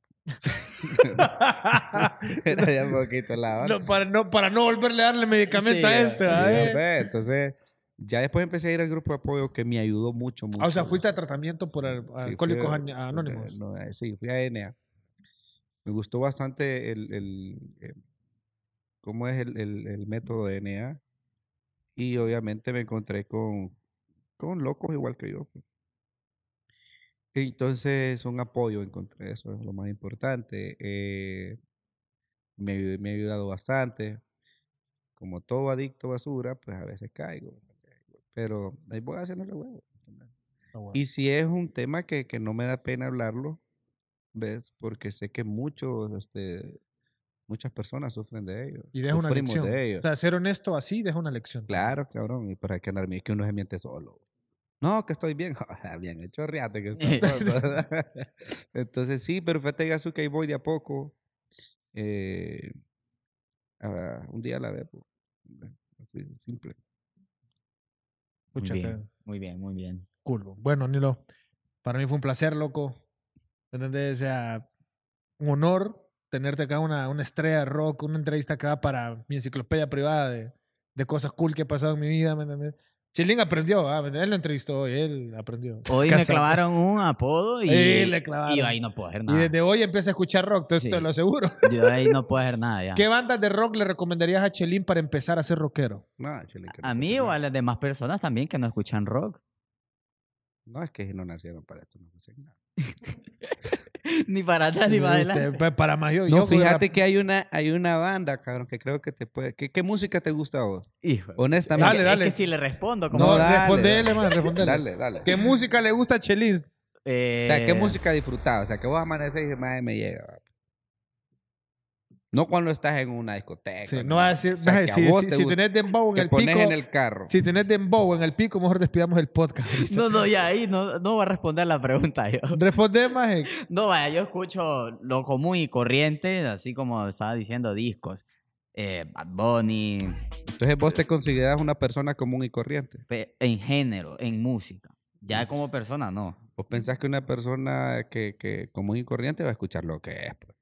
Era poquito la. No, para, no, para no volverle a darle medicamento Sí, a este. Eh. ve, Entonces, ya después empecé a ir al grupo de apoyo que me ayudó mucho, mucho. Ah, o sea, fuiste a tratamiento por Sí, alcohólicos fui anónimos. eh, no, sí, fui a NA. Me gustó bastante el, el, eh, cómo es el, el- el método de NA. Y obviamente me encontré con, con locos igual que yo. Entonces, un apoyo encontré, eso es lo más importante. Eh, me, me ha ayudado bastante. Como todo adicto a basura, pues a veces caigo. Pero ahí voy haciéndole huevo. Ah. Y si es un tema que, que no me da pena hablarlo, ¿ves? Porque sé que muchos, este, muchas personas sufren de ello. Y deja una lección. de ello. O sea, ser honesto así deja una lección. Claro, cabrón. Y para que es que uno se miente solo. No, que estoy bien. *laughs* bien hecho, riate que estoy. *laughs* *laughs* Entonces sí, pero fíjate, Gasu, que ahí voy de a poco. Eh, ah, un día a la vez, pues. Así, simple. Muy bien, muy bien, muy bien. cool. Bueno, Nilo, para mí fue un placer, loco. ¿Entendés? O sea, un honor tenerte acá, una, una estrella de rock, una entrevista acá para mi enciclopedia privada de, de cosas cool que he pasado en mi vida, ¿me entendés? Chilín aprendió, ah, ¿me él lo entrevistó hoy, él aprendió. Hoy me Casa- clavaron un apodo y, Sí, le clavaron. y ahí no puedo hacer Y nada. desde hoy empieza a escuchar rock, te, Sí. te lo aseguro. *laughs* Yo ahí no puedo hacer nada ya. ¿Qué bandas de rock le recomendarías a Chelín para empezar a ser rockero? No, A mí o a las demás personas también que no escuchan rock. No, es que no nacieron para esto, no escuchan nada. *laughs* *laughs* ni para atrás ni para adelante. Este, pa- Para más yo. No, yo fíjate que hay una, hay una banda, cabrón, que creo que te puede... ¿Qué, qué música te gusta a vos? Hijo. Honestamente. Dale, Es dale. que si le respondo, como. No, dale, respondele, dale. man, respondele. Dale, dale. ¿Qué música le gusta a Chelín? eh, O sea, ¿qué música disfrutás? O sea, que vos amaneces y dices, madre, me llega. Va". No cuando estás en una discoteca. Sí, no vas a decir, O sea, vas a que a decir, vos si, te si tenés dembow en el pones pico, en el carro. si tenés dembow en el pico, mejor despidamos el podcast. *laughs* No, no, ya ahí no, no voy a responder la pregunta yo. *laughs* Responde más. No, vaya, yo escucho lo común y corriente, así como estaba diciendo, discos. Eh, Bad Bunny, Entonces vos te consideras una persona común y corriente. en género, en música. Ya como persona, no. Vos pensás que una persona que, que común y corriente va a escuchar lo que es. pues.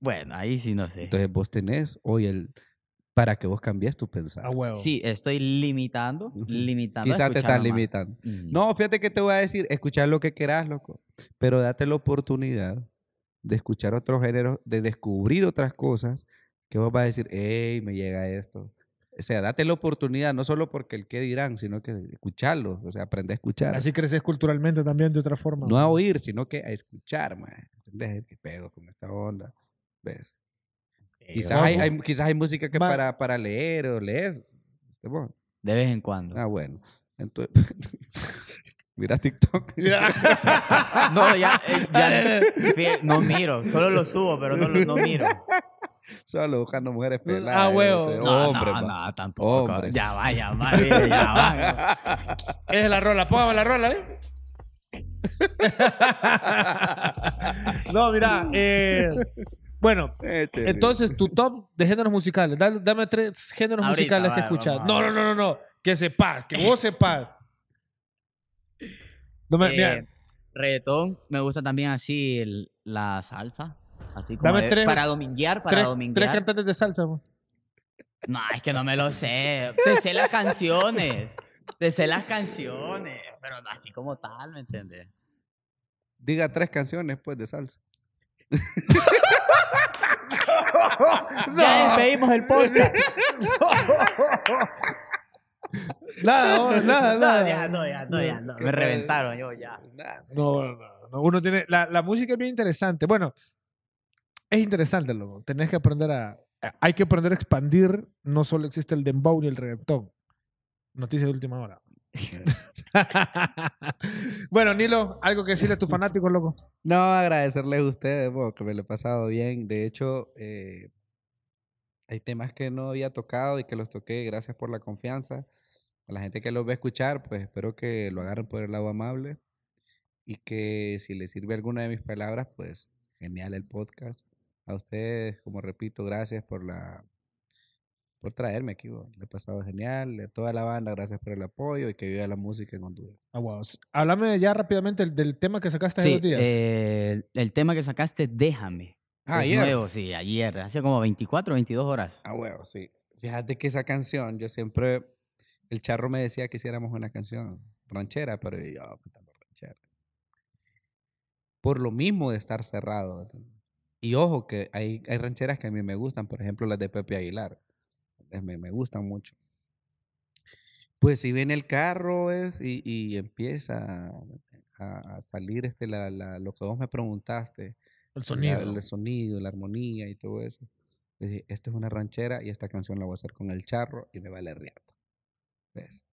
Bueno, ahí sí no sé. Entonces vos tenés hoy el... Para que vos cambies tu pensar. A huevo. Sí, estoy limitando, limitando. a Quizás te estás limitando. No, fíjate que te voy a decir, escuchar lo que quieras, loco. Pero date la oportunidad de escuchar otros géneros, de descubrir otras cosas que vos vas a decir, hey, me llega esto. O sea, date la oportunidad, no solo porque el qué dirán, sino que escucharlo, o sea, aprende a escuchar. Así creces culturalmente también de otra forma. no a oír, sino que a escuchar, man. ¿Entendés? ¿Qué pedo con esta onda? ¿Ves? Quizás hay, hay- quizás hay música que Ma- para, para leer o lees. ¿viste vos? De vez en cuando. Ah, bueno. Entonces, *laughs* Mira TikTok. *laughs* No, ya, eh, ya *laughs* no miro, solo lo subo, pero no, lo- no miro. Solo buscando mujeres peladas. Ah, huevo. este, No, hombre, no, no, tampoco. Hombre. Ya va, ya va, mire, ya va. Es la rola, póngame la rola, ¿eh? no, mira, eh, bueno, Este, entonces tu top de géneros musicales, dale- dame tres géneros Ahorita, musicales que va, escuchas. No, no, no, no, no, que sepas, que vos sepas. No me- mira, Eh, reggaetón, me gusta también así el- la salsa. Así como Dame de- tres- para dominguear, para tres, dominguear. tres cantantes de salsa. No, es que no me lo sé. Te sé las canciones. Te sé las canciones. Pero así como tal, ¿me entiendes? Diga tres canciones, pues, de salsa. *laughs* Ya despedimos el podcast. Nada, no, nada, No, nada. ya, no, ya, no, ya, no. ¿Qué Me reventaron yo ya. No, no, no. Uno tiene. La, la música es bien interesante. Bueno, es interesante, loco. Tenés que aprender a. Hay que aprender a expandir. No solo existe el dembow ni el reggaetón. Noticia de última hora. *laughs* bueno, Nilo, algo que decirle a tus fanáticos, loco. No, agradecerles a ustedes, bo, que me lo he pasado bien. De hecho, eh, hay temas que no había tocado y que los toqué. Gracias por la confianza. A la gente que los a escuchar, pues espero que lo agarren por el lado amable y que si les sirve alguna de mis palabras, pues genial el podcast. A ustedes, como repito, gracias por la por traerme aquí. bo. Le he pasado genial. A toda la banda, gracias por el apoyo y que viva la música en Honduras. Ah, wow. Háblame ya rápidamente del, del tema que sacaste hace Sí, dos días. eh, el, el tema que sacaste, Déjame. Ah, es ayer. nuevo, sí, ayer. Hace como 24 o 22 horas. Ah, huevo, sí. Fíjate que esa canción, yo siempre, el charro me decía que hiciéramos una canción ranchera, pero yo, puta, no ranchera. Por lo mismo de estar cerrado. Y ojo, que hay, hay rancheras que a mí me gustan, por ejemplo, las de Pepe Aguilar. Me, me gustan mucho. Pues si viene el carro es, y, y empieza a, a salir este, la, la- lo que vos me preguntaste, el la- sonido. el sonido, la armonía y todo eso. Le dije, esto es una ranchera y esta canción la voy a hacer con el charro y me vale riata. ¿Ves?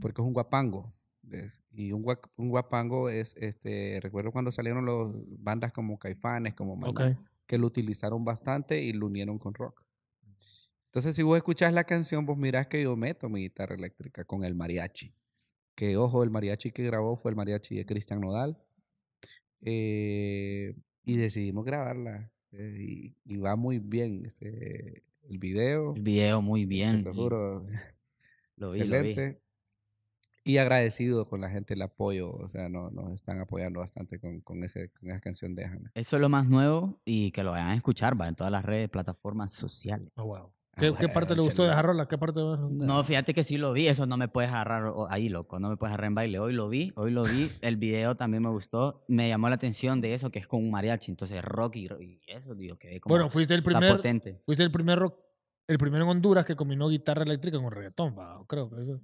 Porque es un guapango. ¿Ves? Y un, un guapango es, este, recuerdo cuando salieron los bandas como Caifanes, como Maná, que lo utilizaron bastante y lo unieron con rock. Entonces, si vos escuchás la canción, vos mirás que yo meto mi guitarra eléctrica con el mariachi. Que, ojo, el mariachi que grabó fue el mariachi de Cristian Nodal. Eh, y decidimos grabarla. eh, y, y va muy bien este, el video. El video muy bien. lo juro, *laughs* Lo vi, lo vi. excelente. Y agradecido con la gente el apoyo. O sea, no- nos están apoyando bastante con, con, ese, con esa canción Déjame. Eso es lo más nuevo y que lo vayan a escuchar, va, en todas las redes, plataformas sociales. Oh, wow. Ah, ¿Qué, qué parte le gustó de esa rola? ¿Qué parte? No, fíjate que sí lo vi, eso no me puedes agarrar ahí, loco, no me puedes agarrar en baile. Hoy lo vi, hoy lo vi, *laughs* el video también me gustó, me llamó la atención de eso, que es con un mariachi, entonces rock y, y eso, digo, que como Bueno, fuiste el primer, potente. fuiste el primer rock, el primero en Honduras que combinó guitarra eléctrica con reggaetón, va, creo. que-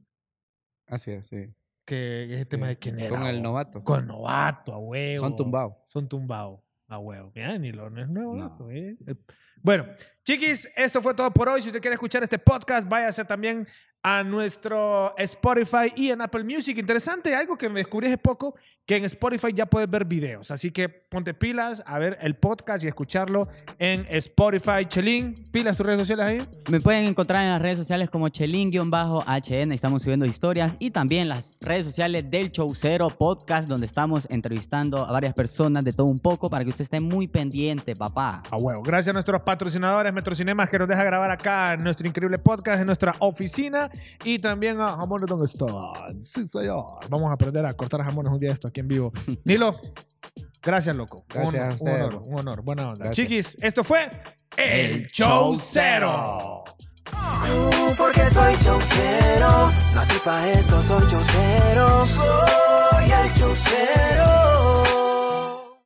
Así es, sí. Que ese tema Sí. de quién era. Con el novato. Con el novato, a huevo. Son tumbados. Son tumbados. A huevo. Mira, ni lo no es nuevo No. eso, ¿eh? Eh, Bueno, chiquis, esto fue todo por hoy. Si usted quiere escuchar este podcast, váyase también a nuestro Spotify y en Apple Music. Interesante, algo que me descubrí hace poco, que en Spotify ya puedes ver videos. Así que ponte pilas a ver el podcast y escucharlo en Spotify. Chelín, pilas tus redes sociales ahí. Me pueden encontrar en las redes sociales como Chelín-HN, estamos subiendo historias y también las redes sociales del Show Cero Podcast, donde estamos entrevistando a varias personas de todo un poco para que usted esté muy pendiente, papá. A huevo. Gracias a nuestros patrocinadores, Metrocinemas, que nos deja grabar acá nuestro increíble podcast, en nuestra oficina. Y también a Jamones Don Stone. Sí, señor. Vamos a aprender a cortar jamones un día esto aquí en vivo. *laughs* Nilo, gracias, loco. Un Gracias a honor, un honor, un honor. Buena onda. Gracias. Chiquis, esto fue El Show Show Cero. Uh, porque soy chaucero, nací pa' esto, soy chaucero, soy el chaucero.